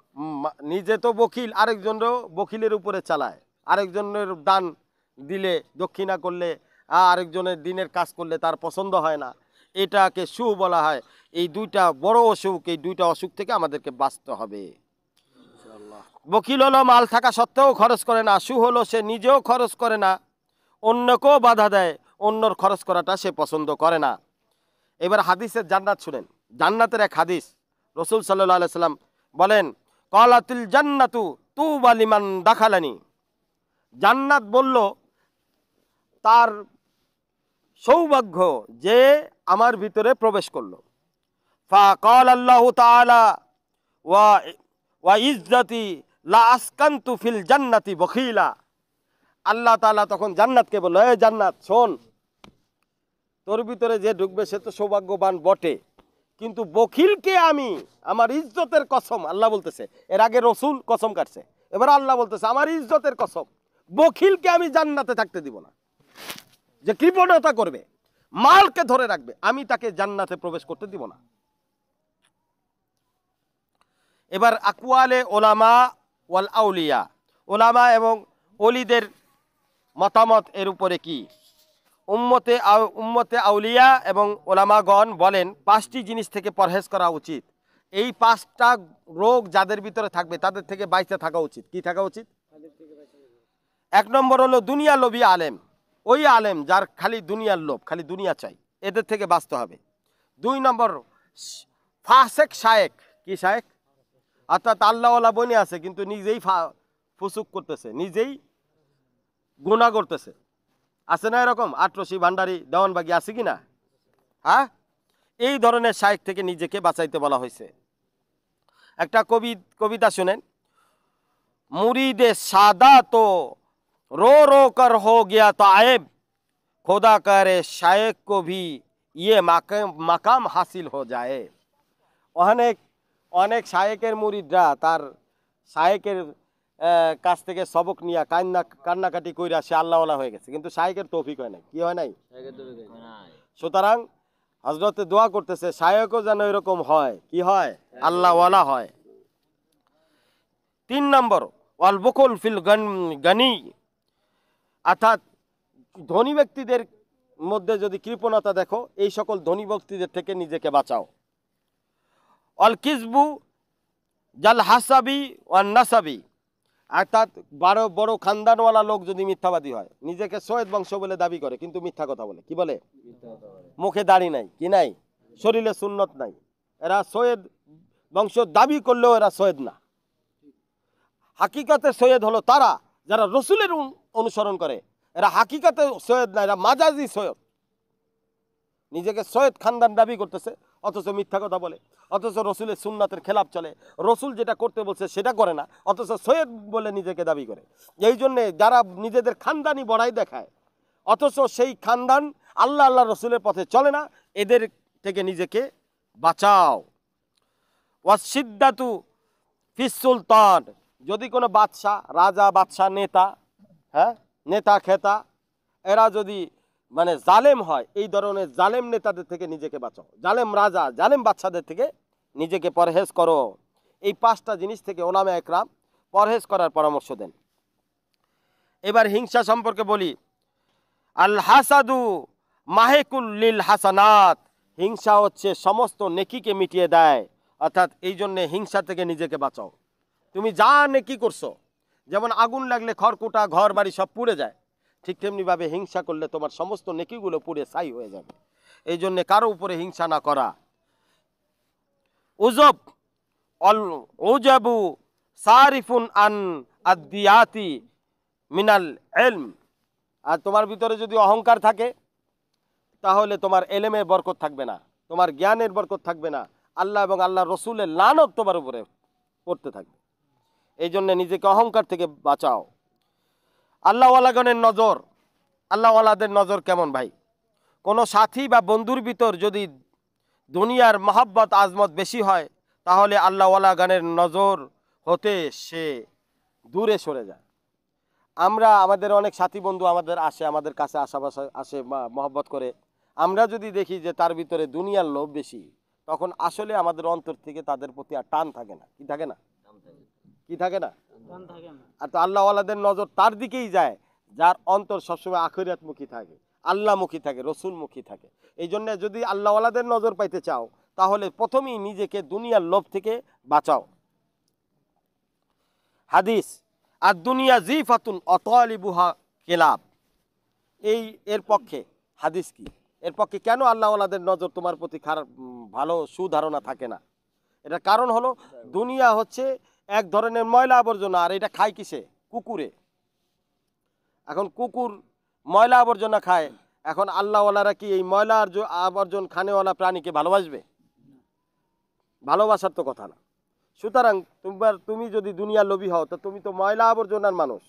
A: নিজে তো বকিল আরেকজনেরও বকিলের উপরে চালায়। আরেকজনের দান দিলে, দক্ষিণা করলে আরেকজনের দিনের কাজ করলে তার পছন্দ হয় না। এটাকে সু বলা হয়। এই দুইটা বড় অসুখ এই দুইটা অসুখ থেকে আমাদেরকে বাঁচতে হবে। বকিল হলো মাল থাকা সত্ত্বেও খরচ করে না সু হলো সে নিজেও খরচ করে না অন্যকেও বাধা দেয় অন্যর খরচ করাটা সে পছন্দ করে না। এবার হাদিসের জান্নাত শুনেন। জান্নাতের এক হাদিস রসুল সাল্লাহ সাল্লাম বলেন কলাতিল জান্নাতু তু বালিমান দাখালানি। জান্নাত বলল তার সৌভাগ্য যে আমার ভিতরে প্রবেশ করল। কল আল্লাহ তাআলা, ওয়া ওয়া ইজ্জতি লা আসকান্তু ফিল জান্নাতি আল্লাহ তাআলা তখন জান্নাতকে বলল, এ জান্নাত, শোন, তোর ভিতরে যে ঢুকবে সে তো সৌভাগ্যবান বটে। কিন্তু বখিলকে আমি, আমার ইজ্জতের কসম, আল্লাহ বলতেছে, এর আগে রসুল কসম কাটছে, এবার আল্লাহ বলতেছে, আমার ইজ্জতের কসম, বখিলকে আমি জান্নাতে থাকতে দিব না। যে কৃপণতা করবে, মালকে ধরে রাখবে, আমি তাকে জান্নাতে প্রবেশ করতে দিব না। এবার আকুয়ালে ওলামা ওয়াল আউলিয়া। ওলামা এবং অলিদের মতামত এর উপরে কি? উম্মতে উম্মতে আউলিয়া এবং ওলামাগণ বলেন, পাঁচটি জিনিস থেকে পরহেজ করা উচিত। এই পাঁচটা রোগ যাদের ভিতরে থাকবে, তাদের থেকে বাইচে থাকা উচিত। কি থাকা উচিত? এক নম্বর হলো দুনিয়া লোভী আলেম। ওই আলেম যার খালি দুনিয়ার লোভ, খালি দুনিয়া চাই, এদের থেকে বাঁচতে হবে। দুই নম্বর, ফাসেক শায়েক। কি শায়েক? অর্থাৎ আল্লাহওয়ালা বনে আছে কিন্তু নিজেই ফা- ফুসুক করতেছে নিজেই গুণা করতেছে আছে না এরকম আটরসি ভান্ডারি দেওয়ানবাগি আছে কি না হ্যাঁ এই ধরনের শায়েক থেকে নিজেকে বাঁচাইতে বলা হয়েছে একটা কবি কবিতা শুনেন মুরিদে সাদা তো रो रो कर हो गया तायब खुदा करे शायक को भी ये মাকাম মাকাম হাসিল হো যায় অনেক অনেক শায়েকের মুরিদরা তার শায়েকের কাছ থেকে সবক নিয়ে কান্না কান্নাকাটি কইরা সে আল্লাহওয়ালা হয়ে গেছে। কিন্তু শায়েকের তৌফিক হয় নাই। কি হয় নাই? সুতরাং হজরতে দোয়া করতেছে শায়কও যেন এরকম হয়। কি হয়? আল্লাহওয়ালা হয়। তিন নম্বর ওয়াল বকুল ফিল গন গনি। অর্থাৎ ধনী ব্যক্তিদের মধ্যে যদি কৃপণতা দেখো এই সকল ধনী ব্যক্তিদের থেকে নিজেকে বাঁচাও। অল কিসবু, জাল হাসাবি, ওয়ান নাসাবি। অর্থাৎ বড় বড় খানদানওয়ালা লোক যদি মিথ্যাবাদী হয়, নিজেকে সৈয়দ বংশ বলে দাবি করে, কিন্তু মিথ্যা কথা বলে। কি বলে? মুখে দাড়ি নাই। কি নাই? শরীরে সুন্নত নাই। এরা সৈয়দ বংশ দাবি করলেও এরা সৈয়দ না। হাকিকাতে সৈয়দ হলো তারা, যারা রসুলের অনুসরণ করে। এরা হাকিকাতে সৈয়দ না, এরা মাজাজি সৈয়দ। নিজেকে সৈয়দ খানদান দাবি করতেছে। অথচ মিথ্যা কথা বলে, অথচ রসুলের সুন্নাতের খেলাপ চলে। রসুল যেটা করতে বলছে সেটা করে না, অথচ সৈয়দ বলে নিজেকে দাবি করে। এই জন্যে যারা নিজেদের খানদানি বড়াই দেখায়, অথচ সেই খানদান আল্লাহ আল্লাহ রসুলের পথে চলে না, এদের থেকে নিজেকে বাঁচাও। ওয়াসিদ্দাতু ফিস সুলতান। যদি কোনো বাদশাহ, রাজা, বাদশাহ, নেতা হ্যাঁ নেতা খেতা এরা যদি মানে জালেম হয়, এই ধরনের জালেম নেতাদের থেকে নিজেকে বাঁচাও। জালেম রাজা, জালেম বাচ্চাদের থেকে নিজেকে পরহেজ করো। এই পাঁচটা জিনিস থেকে ওলামা একরাম পরহেজ করার পরামর্শ দেন। এবার হিংসা সম্পর্কে বলি। আল হাসাদু মাহেকুল লিল হাসানাত। হিংসা হচ্ছে সমস্ত নেকিকে মিটিয়ে দেয়, অর্থাৎ এই জন্যে হিংসা থেকে নিজেকে বাঁচাও। তুমি যা নেকি করছ, যেমন আগুন লাগলে খড়কুটা ঘর বাড়ি সব পুড়ে যায় ঠিক তেমনিভাবে হিংসা করলে তোমার সমস্ত নেকিগুলো পুড়ে ছাই হয়ে যাবে। এই জন্যে কারও উপরে হিংসা না করা। উজব, অল, উজাবু সারিফুন আন আদিয়াতি মিনাল এলম। আর তোমার ভিতরে যদি অহংকার থাকে, তাহলে তোমার এলেমের বরকত থাকবে না, তোমার জ্ঞানের বরকত থাকবে না। আল্লাহ এবং আল্লাহ রসুলের লানত তোমার উপরে পড়তে থাকবে। এই জন্য নিজেকে অহংকার থেকে বাঁচাও। আল্লাহওয়ালাগণের নজর, আল্লাহওয়ালাদের নজর কেমন ভাই? কোনো সাথী বা বন্ধুর ভিতর যদি দুনিয়ার মহাব্বত, আজমত বেশি হয়, তাহলে আল্লাহওয়ালা গানের নজর হতে সে দূরে সরে যায়। আমরা, আমাদের অনেক সাথী বন্ধু আমাদের আসে, আমাদের কাছে আশাবাসা আসে মহব্বত করে। আমরা যদি দেখি যে তার ভিতরে দুনিয়ার লোভ বেশি, তখন আসলে আমাদের অন্তর থেকে তাদের প্রতি আর টান থাকে না, কি থাকে না? কি থাকে না? আর তো আল্লাহওয়ালাদের নজর তার দিকেই যায় যার অন্তর সবসময় আখরিয়াতমুখী থাকে আল্লাহমুখী থাকে রসুলমুখী থাকে। এই জন্য যদি আল্লাহওয়ালাদের নজর পাইতে চাও তাহলে প্রথমেই নিজেকে দুনিয়ার লোভ থেকে বাঁচাও। হাদিস আর দুনিয়া জিফাতুন অতলিবুহা কেলাব। এই এর পক্ষে হাদিস কি? এর পক্ষে কেন আল্লাহওয়ালাদের নজর তোমার প্রতি খারাপ ভালো সুধারণা থাকে না? এটা কারণ হলো দুনিয়া হচ্ছে এক ধরনের ময়লা আবর্জনা, আর এটা খায় কিসে? কুকুরে। এখন কুকুর ময়লা আবর্জনা খায়, এখন আল্লাহওয়ালারা কি এই ময়লা আবর্জন খানেওয়ালা প্রাণীকে ভালোবাসবে? ভালোবাসার তো কথা না। সুতরাং তোমার, তুমি যদি দুনিয়া লোভী হও, তো তুমি তো ময়লা আবর্জনার মানুষ।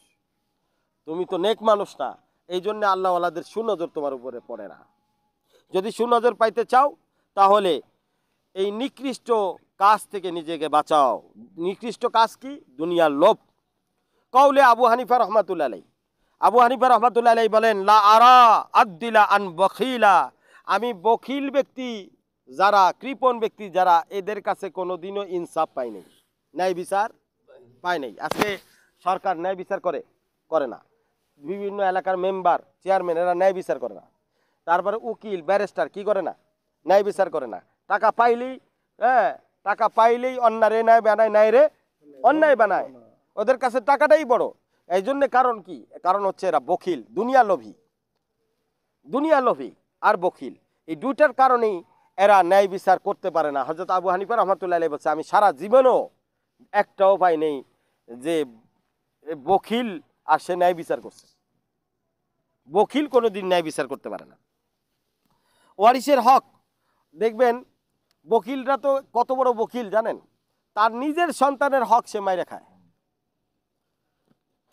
A: তুমি তো নেক মানুষ না। এই জন্য আল্লাহওয়ালাদের সুনজর তোমার উপরে পড়ে না। যদি সুনজর পাইতে চাও, তাহলে এই নিকৃষ্ট কাজ থেকে নিজেকে বাঁচাও। নিকৃষ্ট কাজ কি? দুনিয়ার লোভ। কৌলে আবু হানিফা রহমাতুল্লাহ আলাই আবু হানিফা রহমাতুল্লাহ বলেন, লা আরা আদ্দিলা আন বখিলা। আমি বখিল ব্যক্তি, যারা কৃপণ ব্যক্তি, যারা এদের কাছে কোনো দিনও ইনসাফ পাই নাই। ন্যায় বিচার পায় নাই। আজকে সরকার ন্যায় বিচার করে করে না। বিভিন্ন এলাকার মেম্বার, চেয়ারম্যান, এরা ন্যায় বিচার করে না। তারপরে উকিল, ব্যারিস্টার কি করে না? ন্যায় বিচার করে না। টাকা পাইলেই হ্যাঁ টাকা পাইলেই অন্যায় রে ন্যায় বানায় ন্যায় রে। অন্যায় বানায়। ওদের কাছে টাকাটাই বড়। এই জন্যে কারণ কি? কারণ হচ্ছে এরা বখিল, দুনিয়া লোভী। দুনিয়া লোভী আর বখিল। এই দুইটার কারণেই এরা ন্যায় বিচার করতে পারে না। হজরত আবু হানিফা রহমতুল্লাহ বলছে, আমি সারা জীবনও একটা উপায় নেই যে বখিল আর সে ন্যায় বিচার করছে। বখিল কোনোদিন ন্যায় বিচার করতে পারে না। ওয়ারিসের হক, দেখবেন বকিলরা তো কত বড় বকিল জানেন? তার নিজের সন্তানের হক সে মাইরে খায়।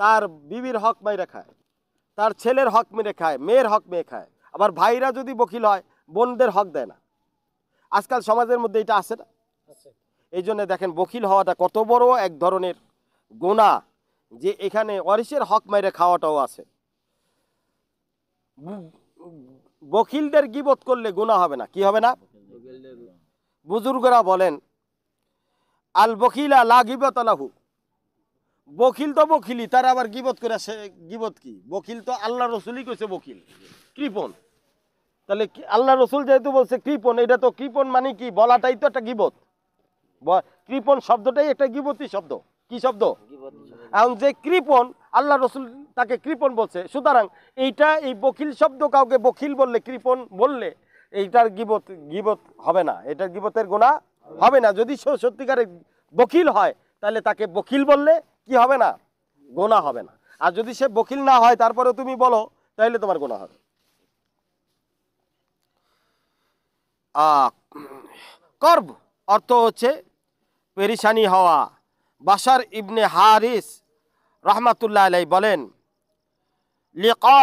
A: তার বিবির হক মাইরে খায়। তার ছেলের হক মেরে খায় মেয়ের হক মেয়ে খায়। আবার ভাইরা যদি বকিল হয় বোনদের হক দেয় না। আজকাল সমাজের মধ্যে এটা আছে না? এই জন্য দেখেন বকিল হওয়াটা কত বড় এক ধরনের গোনা যে এখানে অরিসের হক মাইরে খাওয়াটাও আছে। বকিলদের গিবত করলে গোনা হবে না। কি হবে না? বুজুর্গরা বলেন, আল বকিলা লা গিবত আলাহু বকিল তো বকিলি তার আবার গিবত করে সে, গিবত কি? বকিল তো আল্লাহ রসুলই কইছে বকিল কৃপন তাহলে আল্লাহ রসুল যেহেতু বলছে কৃপন এটা তো কৃপন মানে কি? বলাটাই তো একটা গিবত। কৃপন শব্দটাই একটা গিবতী শব্দ। কি শব্দ? এখন যে কৃপন আল্লাহ রসুল তাকে কৃপন বলছে। সুতরাং এইটা, এই বকিল শব্দ কাউকে বকিল বললে কৃপন বললে এইটার গিবত গিবত হবে না। এটার গিবতের গোনা হবে না। যদি সে সত্যিকারের বকিল হয়, তাহলে তাকে বকিল বললে কি হবে না? গোনা হবে না। আর যদি সে বকিল না হয় তারপরে তুমি বলো, তাহলে তোমার গোনা হবে। কর্ব অর্থ হচ্ছে পেরিসানি হওয়া। বাসার ইবনে হারিস রহমাতুল্লাহ আলাই বলেন লিকা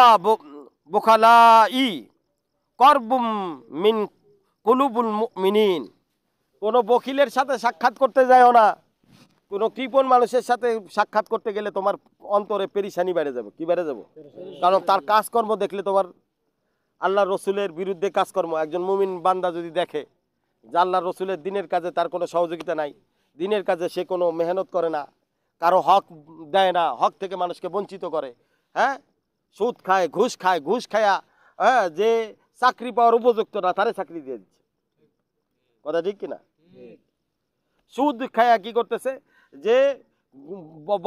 A: বুখালাই করবুম মিন কুলুবুল মুমিনিন। কোনো বকিলের সাথে সাক্ষাৎ করতে যায়ও না। কোনো কৃপণ মানুষের সাথে সাক্ষাৎ করতে গেলে তোমার অন্তরে পেরিসানি বেড়ে যাবে। কি বেড়ে যাব? কারণ তার কাজকর্ম দেখলে তোমার আল্লাহ রসুলের বিরুদ্ধে কাজকর্ম। একজন মুমিন বান্দা যদি দেখে যে আল্লাহ রসুলের দিনের কাজে তার কোনো সহযোগিতা নাই, দিনের কাজে সে কোনো মেহনত করে না, কারও হক দেয় না, হক থেকে মানুষকে বঞ্চিত করে হ্যাঁ? সুদ খায়, ঘুষ খায়, ঘুষ খায়া হ্যাঁ? যে চাকরি পাওয়ার উপযুক্ত না তারে চাকরি দিয়ে দিচ্ছে। কথা ঠিক কিনা? সুদ খায়া কি করতেছে? যে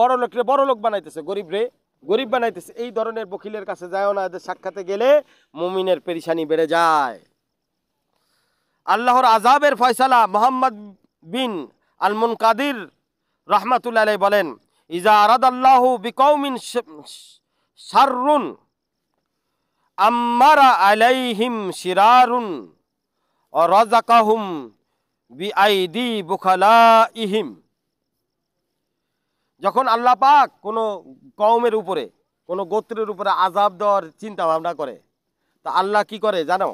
A: বড় লোকরে বড় লোক বানাইতেছে, গরিব রে গরিব বানাইতেছে। এই ধরনের বকিলের কাছে যায় না, এদের সাক্ষাতে গেলে মুমিনের পেরিসানি বেড়ে যায়। আল্লাহর আজাবের ফয়সালা মোহাম্মদ বিন আলমুন কাদির রহমাতুল্লাহ বলেন ইজা আরাদ আল্লাহ বিকৌমিন সাররুন আম্মারা আলাইহিম শিরারুন ও রাজাকাহুম বিআইদি বুখালাইহিম। যখন আল্লাহ পাক কোনো কওমের উপরে, কোনো গোত্রের উপরে আজাব দেওয়ার চিন্তা ভাবনা করে, তা আল্লাহ কি করে জানো?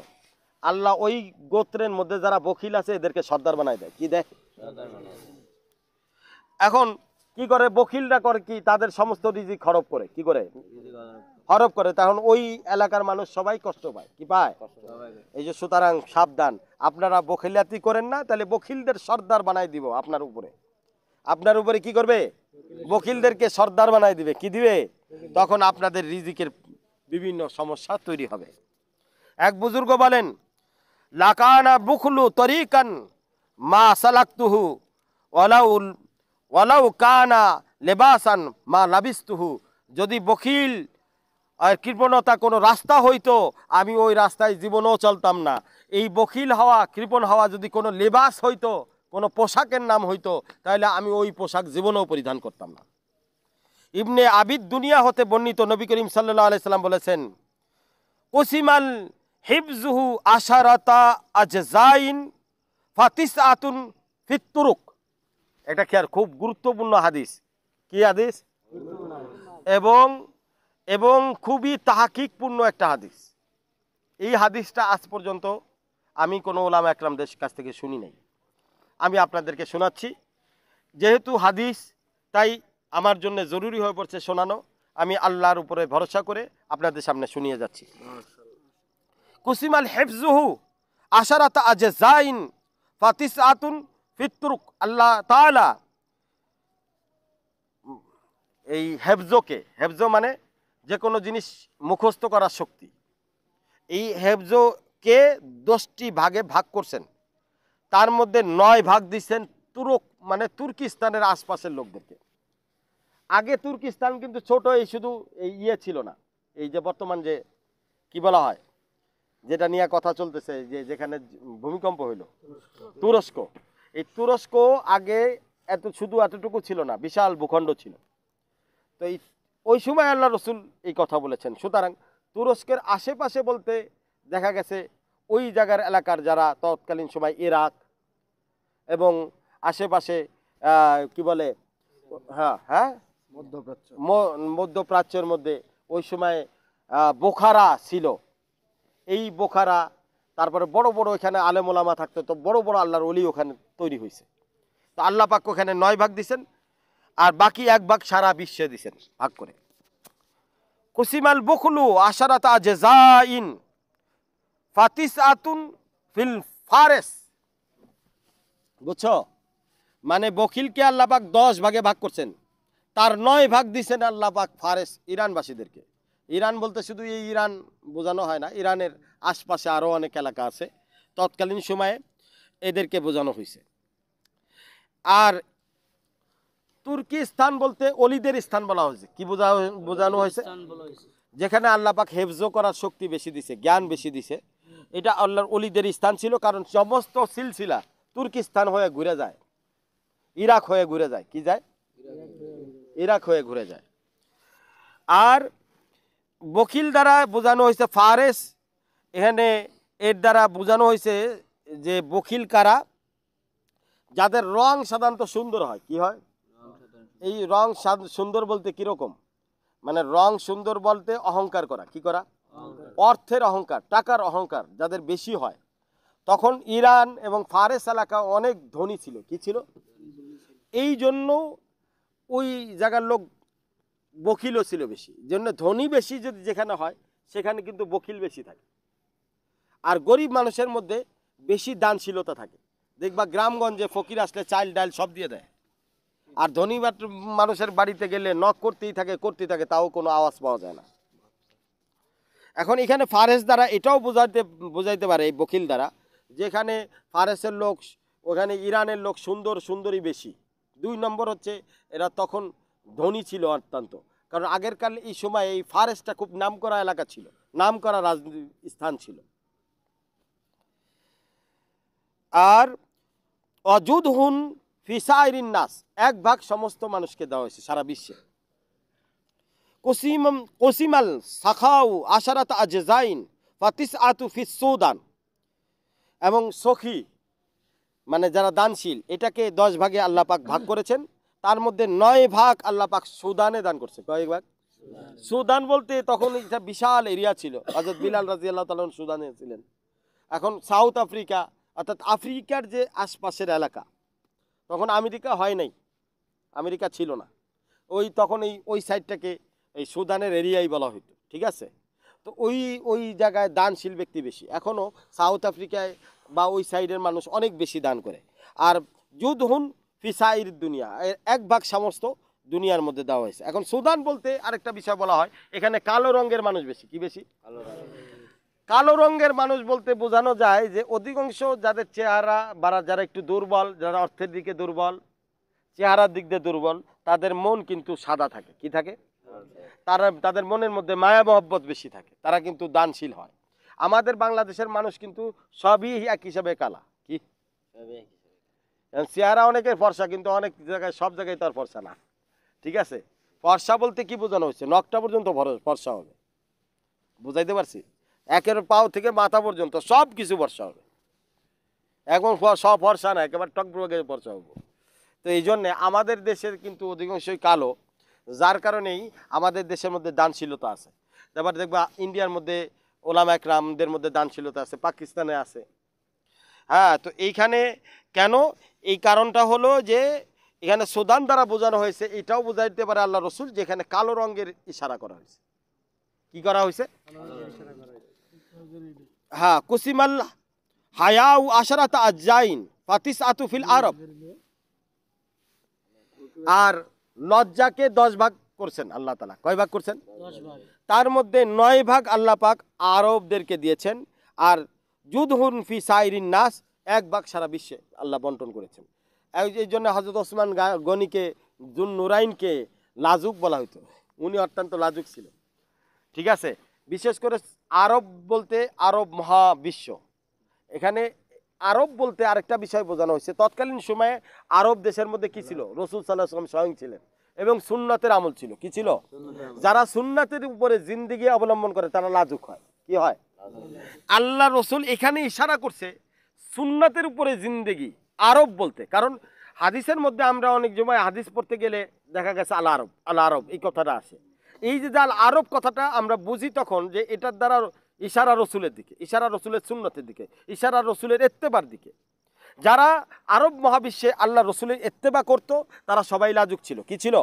A: আল্লাহ ওই গোত্রের মধ্যে যারা বকিল আছে, এদেরকে সর্দার বানায় দেয়। কি দেয় এখন কি করে বকিলরা করে কি তাদের সমস্ত রিজিক খরব করে? কি করে? হরব করে তখন ওই এলাকার মানুষ সবাই কষ্ট পায়। কি পায়? এই যে সুতরাং সাবধান। আপনারা বখিলাতি করেন না তাহলে বকিলদের সর্দার বানাই দিব আপনার উপরে। আপনার উপরে কি করবে? বকিলদেরকে সর্দার বানাই দিবে। কি দিবে? তখন আপনাদের রিজিকের বিভিন্ন সমস্যা তৈরি হবে। এক বুজুর্গ বলেন লাকানা বুখলু তরিকান মা সালাক্তুহু ওয়ালাউ ওয়ালাউ কানা লেবাসান মা লাবিস্তুহু। যদি বকিল আর কৃপণতা কোনো রাস্তা হইতো, আমি ওই রাস্তায় জীবনও চলতাম না। এই বকিল হওয়া, কৃপণ হওয়া যদি কোনো লেবাস হইতো, কোনো পোশাকের নাম হইতো, তাহলে আমি ওই পোশাক জীবনেও পরিধান করতাম না। ইবনে আবিদ দুনিয়া হতে বর্ণিত নবী করিম সাল্লাহ আলাইসাল্লাম বলেছেন কুসিমাল হিফজুহু আশারাতা আজজাইন ফাতিস আতুন ফিত্তুরুক। এটা কি আর খুব গুরুত্বপূর্ণ হাদিস? কি হাদিস? এবং এবং খুবই তাহাকিকপূর্ণ একটা হাদিস। এই হাদিসটা আজ পর্যন্ত আমি কোনো ওলামা একরামদের কাছ থেকে শুনি নাই। আমি আপনাদেরকে শোনাচ্ছি। যেহেতু হাদিস, তাই আমার জন্য জরুরি হয়ে পড়ছে শোনানো। আমি আল্লাহর উপরে ভরসা করে আপনাদের সামনে শুনিয়ে যাচ্ছি। কুসিমাল হেফজুহু আশারাতা আজে জাইন ফাতিস আতুন ফিতরুক আল্লাহ তাআলা এই হেফজোকে, হেফজো মানে যে কোনো জিনিস মুখস্থ করার শক্তি। এই হেফজোকে দশটি ভাগে ভাগ করছেন? তার মধ্যে নয় ভাগ দিচ্ছেন তুরক মানে তুর্কিস্তানের আশপাশের লোকদেরকে। আগে তুর্কিস্তান কিন্তু ছোট, এই শুধু এই ইয়ে ছিল না। এই যে বর্তমান যে, কি বলা হয়, যেটা নিয়ে কথা চলতেছে, যে যেখানে ভূমিকম্প হইল। তুরস্ক। এই তুরস্ক আগে এত, শুধু এতটুকু ছিল না, বিশাল ভূখণ্ড ছিল। তো এই ওই সময় আল্লাহ রসুল এই কথা বলেছেন। সুতরাং তুরস্কের আশেপাশে বলতে দেখা গেছে ওই জায়গার এলাকার যারা তৎকালীন সময় ইরাক এবং আশেপাশে কি বলে হ্যাঁ হ্যাঁ?
B: মধ্যপ্রাচ্য।
A: মধ্যপ্রাচ্যের মধ্যে ওই সময় বোখারা ছিল। এই বোখারা তারপরে বড় বড় এখানে আলেমোলামা থাকতো তো বড় বড় আল্লাহর অলি ওখানে তৈরি হয়েছে তো আল্লাহ পাক ওখানে নয় ভাগ দিছেন আর বাকি এক ভাগ সারা বিশ্বে দিছেন, ভাগ করে। কুসিমাল বকুলু আশারাতা জেজাইন ফাতিস আতুন ফিল ফারেস। বুঝছ? মানে বকিলকে আল্লাহ পাক দশ ভাগে ভাগ করছেন। তার নয় ভাগ দিছেন আল্লাহ পাক ফারেস ইরানবাসীদেরকে। ইরান বলতে শুধু এই ইরান বোঝানো হয় না, ইরানের আশপাশে আরও অনেক এলাকা আছে। তৎকালীন সময়ে এদেরকে বোঝানো হয়েছে আর তুর্কি স্থান বলতে অলিদের স্থান বলা হয়েছে। কি বোঝা বোঝানো হয়েছে? যেখানে আল্লাহ পাক হেফজো করার শক্তি বেশি দিছে জ্ঞান বেশি দিছে। এটা আল্লাহর অলিদের স্থান ছিল কারণ সমস্ত সিলসিলা তুর্কিস্তান হয়ে ঘুরে যায়। ইরাক হয়ে ঘুরে যায়। কি যায়? ইরাক হয়ে ঘুরে যায়। আর বকিল দ্বারা বোঝানো হয়েছে ফারেস এখানে এর দ্বারা বোঝানো হয়েছে যে বকিল কারা যাদের রং সাধারণত সুন্দর হয়। কি হয়? এই রং সুন্দর বলতে কীরকম? মানে রং সুন্দর বলতে অহংকার করা। কি করা? অর্থের অহংকার টাকার অহংকার যাদের বেশি হয়। তখন ইরান এবং ফারেস এলাকা অনেক ধনী ছিল। কি ছিল? এই জন্য ওই জায়গার লোক বকিলও ছিল বেশি। জন্য ধনী বেশি যদি যেখানে হয় সেখানে কিন্তু বকিল বেশি থাকে। আর গরিব মানুষের মধ্যে বেশি দানশীলতা থাকে। দেখবা গ্রামগঞ্জে ফকির আসলে চাল ডাল সব দিয়ে দেয়। আর ধনী মানুষের বাড়িতে গেলে নক করতেই থাকে করতেই থাকে, তাও কোনো আওয়াজ পাওয়া যায় না। এখন এখানে ফারেস দ্বারা এটাও বোঝাইতে বোঝাইতে পারে এই বকিল দ্বারা, যেখানে ফারেসের লোক, ওখানে ইরানের লোক সুন্দর, সুন্দরী বেশি। দুই নম্বর হচ্ছে এরা তখন ধনী ছিল অত্যন্ত। কারণ আগেরকার এই সময় এই ফারেসটা খুব নামকরা এলাকা ছিল, নামকরা রাজনীতি স্থান ছিল। আর অজুদ হুন ফিসাইরিন নাস, এক ভাগ সমস্ত মানুষকে দেওয়া হয়েছে সারা বিশ্বে। কসিম কসিমাল সাখাউ আশারাত আজজাইন ফাতিস আতু ফিস এবং সখী মানে যারা দানশীল, এটাকে দশ ভাগে আল্লাহ পাক ভাগ করেছেন। তার মধ্যে নয় ভাগ আল্লাহ পাক সুদানে দান করছে কয়েক ভাগ? সুদান বলতে তখন এটা বিশাল এরিয়া ছিল। হজরত বিলাল রাজি আল্লাহ তালন সুদানে ছিলেন। এখন সাউথ আফ্রিকা, অর্থাৎ আফ্রিকার যে আশপাশের এলাকা তখন আমেরিকা হয় নাই। আমেরিকা ছিল না। ওই তখন এই, ওই সাইডটাকে এই সুদানের এরিয়াই বলা হতো ঠিক আছে? তো ওই ওই জায়গায় দানশীল ব্যক্তি বেশি। এখনও সাউথ আফ্রিকায় বা ওই সাইডের মানুষ অনেক বেশি দান করে। আর যুদ হুন ফিসাইর দুনিয়া এক ভাগ সমস্ত দুনিয়ার মধ্যে দেওয়া হয়েছে। এখন সুদান বলতে আরেকটা বিষয় বলা হয়, এখানে কালো রঙের মানুষ বেশি, কি বেশি? কালো রঙের মানুষ বলতে বোঝানো যায় যে অধিকাংশ যাদের চেহারা বা যারা একটু দুর্বল যারা অর্থের দিকে দুর্বল চেহারার দিক দিয়ে দুর্বল তাদের মন কিন্তু সাদা থাকে। কি থাকে? তারা তাদের মনের মধ্যে মায়া মহব্বত বেশি থাকে। তারা কিন্তু দানশীল হয়। আমাদের বাংলাদেশের মানুষ কিন্তু সবই এক হিসাবে কালা। কি? চেহারা অনেকের ফর্সা কিন্তু অনেক জায়গায় সব জায়গায় তার ফর্সা না। ঠিক আছে? ফর্সা বলতে কি বোঝানো হচ্ছে? নখটা পর্যন্ত ফর্সা হবে। বুঝাইতে পারছি? একের পাও থেকে মাথা পর্যন্ত সব কিছু বর্ষা হবে। এখন সব বর্ষা না একেবারে টকবগে ফর্সা হব। তো এই জন্যে আমাদের দেশের কিন্তু অধিকাংশই কালো, যার কারণেই আমাদের দেশের মধ্যে দানশীলতা আছে। তারপর দেখবা ইন্ডিয়ার মধ্যে ওলামা একরামদের মধ্যে দানশীলতা আছে, পাকিস্তানে আছে। হ্যাঁ তো এইখানে কেন? এই কারণটা হলো যে এখানে সুদান দ্বারা বোঝানো হয়েছে, এটাও বোঝাইতে পারে আল্লাহ রসুল, যেখানে কালো রঙের ইশারা করা হয়েছে। কি করা হয়েছে? হ্যাঁ কুসিমাল হায়াউ আশারাত আজাইন ফাতিস আতুফিল আরব। আর লজ্জাকে দশ ভাগ করছেন আল্লাহ তালা কয় ভাগ করছেন? তার মধ্যে নয় ভাগ আল্লাহ পাক আরবদেরকে দিয়েছেন আর জুদহুন ফি সাইরিন নাস এক ভাগ সারা বিশ্বে আল্লাহ বন্টন করেছেন। এই- জন্য হজরত ওসমান গনিকে জুন নুরাইনকে লাজুক বলা হতো উনি অত্যন্ত লাজুক ছিল ঠিক আছে? বিশেষ করে আরব বলতে আরব মহাবিশ্ব। এখানে আরব বলতে আরেকটা বিষয় বোঝানো হয়েছে। তৎকালীন সময়ে আরব দেশের মধ্যে কি ছিল? রসুল সাল্লাহ সাল্লাম স্বয়ং ছিলেন এবং সুন্নাতের আমল ছিল। কি ছিল? যারা সুন্নাতের উপরে জিন্দিগি অবলম্বন করে, তারা লাজুক হয়। কি হয়? আল্লাহ রসুল এখানে ইশারা করছে, সুন্নাতের উপরে জিন্দেগি, আরব বলতে। কারণ হাদিসের মধ্যে আমরা অনেক সময় হাদিস পড়তে গেলে দেখা গেছে আল আরব আল আরব, এই কথাটা আসে। এই যে আল আরব কথাটা আমরা বুঝি তখন যে এটার দ্বারা ইশারা রসুলের দিকে, ইশারা রসুলের সুন্নতের দিকে, ইশারা রসুলের এত্তেবার দিকে। যারা আরব মহাবিশ্বে আল্লাহ রসুলের এত্তেবা করত, তারা সবাই লাজুক ছিল। কি ছিল?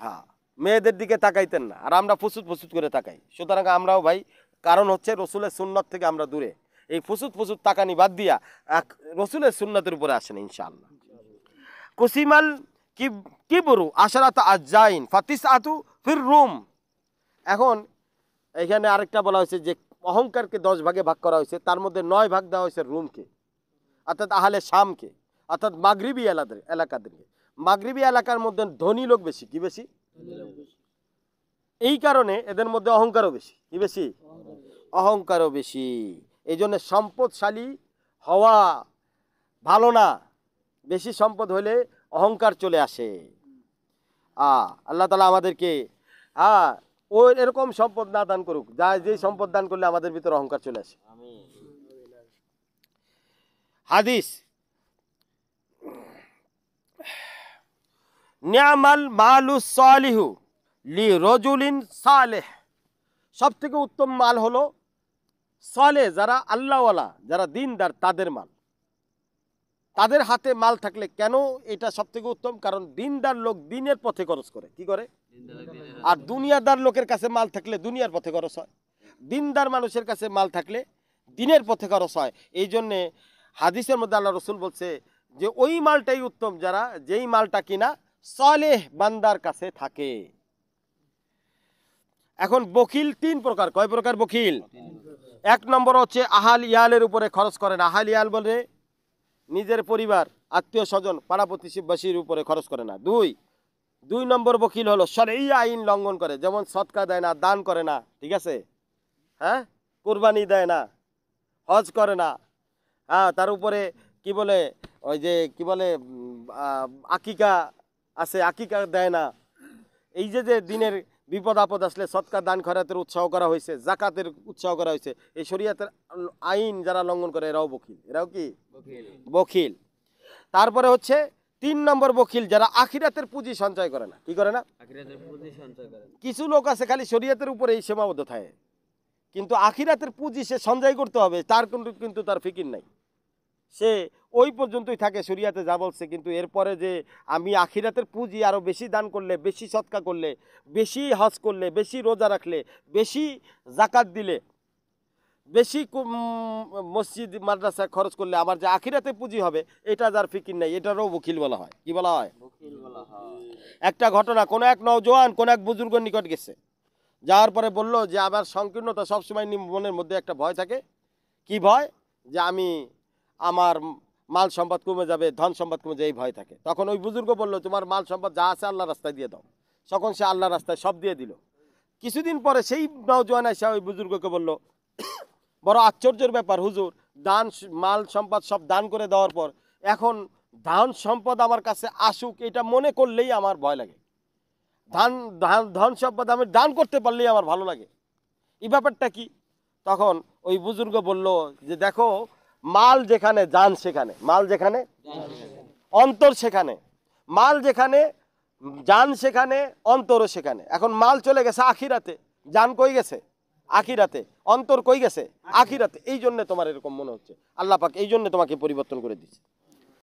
A: হ্যাঁ মেয়েদের দিকে তাকাইতেন না। আর আমরা ফুসুত ফুসুত করে তাকাই। সুতরাং আমরাও ভাই, কারণ হচ্ছে রসুলের সুন্নত থেকে আমরা দূরে। এই ফুসুত ফুসুত তাকানি বাদ দিয়া এক রসুলের সুন্নতের উপরে আসেন ইনশাআল্লাহ। কুসিমাল কি কি বরু আশারাত আজাইন ফাতিস আতু ফির রুম। এখন এখানে আরেকটা বলা হয়েছে যে অহংকারকে দশ ভাগে ভাগ করা হয়েছে, তার মধ্যে নয় ভাগ দেওয়া হয়েছে রুমকে, অর্থাৎ আহলে শামকে, অর্থাৎ মাগরিবি এলাকাদের এলাকাদেরকে। মাগরিবি এলাকার মধ্যে ধনী লোক বেশি, কি বেশি? এই কারণে এদের মধ্যে অহংকারও বেশি, কি বেশি? অহংকারও বেশি। এই জন্য সম্পদশালী হওয়া ভালো না। বেশি সম্পদ হলে অহংকার চলে আসে। আ, আল্লাহ তালা আমাদেরকে হ্যাঁ ও এরকম সম্পদ না দান করুক, যা যেই সম্পদ দান করলে আমাদের ভিতরে অহংকার চলে আসে। হাদিস, নিয়ামাল মালু সালিহু লি রজুলিন সালেহ। সব থেকে উত্তম মাল হলো সলে যারা আল্লাহওয়ালা, যারা দিনদার, তাদের মাল। তাদের হাতে মাল থাকলে কেন এটা সব থেকে উত্তম? কারণ দিনদার লোক দিনের পথে খরচ করে। কি করে? আর দুনিয়াদার লোকের কাছে মাল থাকলে দুনিয়ার পথে খরচ হয়। দিনদার মানুষের কাছে মাল থাকলে দিনের পথে খরচ হয়। এই জন্যে হাদিসের মধ্যে আল্লাহ রসুল বলছে যে, ওই মালটাই উত্তম যারা যেই মালটা কিনা সলেহ বান্দার কাছে থাকে। এখন বকিল তিন প্রকার। কয় প্রকার বকিল? এক নম্বর হচ্ছে আহাল ইয়ালের উপরে খরচ করেন। আহাল ইয়াল বলে নিজের পরিবার, আত্মীয় স্বজন, পাড়া প্রতিবেশীর উপরে খরচ করে না। দুই দুই নম্বর বকিল হলো সরই আইন লঙ্ঘন করে, যেমন সৎকা দেয় না, দান করে না, ঠিক আছে? হ্যাঁ? কোরবানি দেয় না, হজ করে না। হ্যাঁ তার উপরে কি বলে, ওই যে কি বলে আকিকা আছে, আকিকা দেয় না। এই যে যে দিনের বিপদ আপদ আসলে সৎকার দান খরাতের উৎসাহ করা হয়েছে জাকাতের উৎসাহ করা হয়েছে। এই শরীয়তের আইন যারা লঙ্ঘন করে এরাও বকিল এরাও কি? বকিল তারপরে হচ্ছে তিন নম্বর বকিল যারা আখিরাতের পুঁজি সঞ্চয় করে না। কি করে না? কিছু লোক আছে খালি শরীয়তের উপরে এই সীমাবদ্ধ থাকে। কিন্তু আখিরাতের পুঁজি সে সঞ্চয় করতে হবে তার কিন্তু কিন্তু তার ফিকির নাই। সে ওই পর্যন্তই থাকে শরিয়াতে যা বলছে। কিন্তু এরপরে যে আমি আখিরাতের পুঁজি আরও বেশি দান করলে বেশি সৎকা করলে বেশি হজ করলে বেশি রোজা রাখলে বেশি জাকাত দিলে বেশি মসজিদ মাদ্রাসা খরচ করলে আমার যে আখিরাতে পুঁজি হবে এটা যার ফিকির নেই এটারও বকিল বলা হয়। কি বলা হয়? একটা ঘটনা কোনো এক নওজোয়ান কোন এক বুজুর্গর নিকট গেছে। যাওয়ার পরে বলল যে আমার সংকীর্ণতা সবসময় মনের মধ্যে একটা ভয় থাকে। কি ভয়? যে আমি আমার মাল সম্পদ কমে যাবে, ধন সম্পদ কমে যাবে, এই ভয় থাকে। তখন ওই বুজুর্গ বলল, তোমার মাল সম্পদ যা আছে আল্লাহ রাস্তায় দিয়ে দাও। তখন সে আল্লাহ রাস্তায় সব দিয়ে দিল। কিছুদিন পরে সেই নওজোয়ান এসে ওই বুজুর্গকে বলল, বড় আশ্চর্যের ব্যাপার, হুজুর, দান মাল সম্পদ সব দান করে দেওয়ার পর এখন ধান সম্পদ আমার কাছে আসুক, এটা মনে করলেই আমার ভয় লাগে। ধান ধান, ধন সম্পদ আমি দান করতে পারলেই আমার ভালো লাগে। এই ব্যাপারটা কি? তখন ওই বুজুর্গ বলল যে, দেখো মাল যেখানে, যান সেখানে। মাল যেখানে, অন্তর সেখানে। মাল যেখানে, যান সেখানে, অন্তরও সেখানে। এখন মাল চলে গেছে আখিরাতে। যান কই গেছে? আখিরাতে। অন্তর কই গেছে? আখিরাতে। এই জন্য তোমার এরকম মনে হচ্ছে। আল্লাহ পাক এই জন্য তোমাকে পরিবর্তন করে দিচ্ছে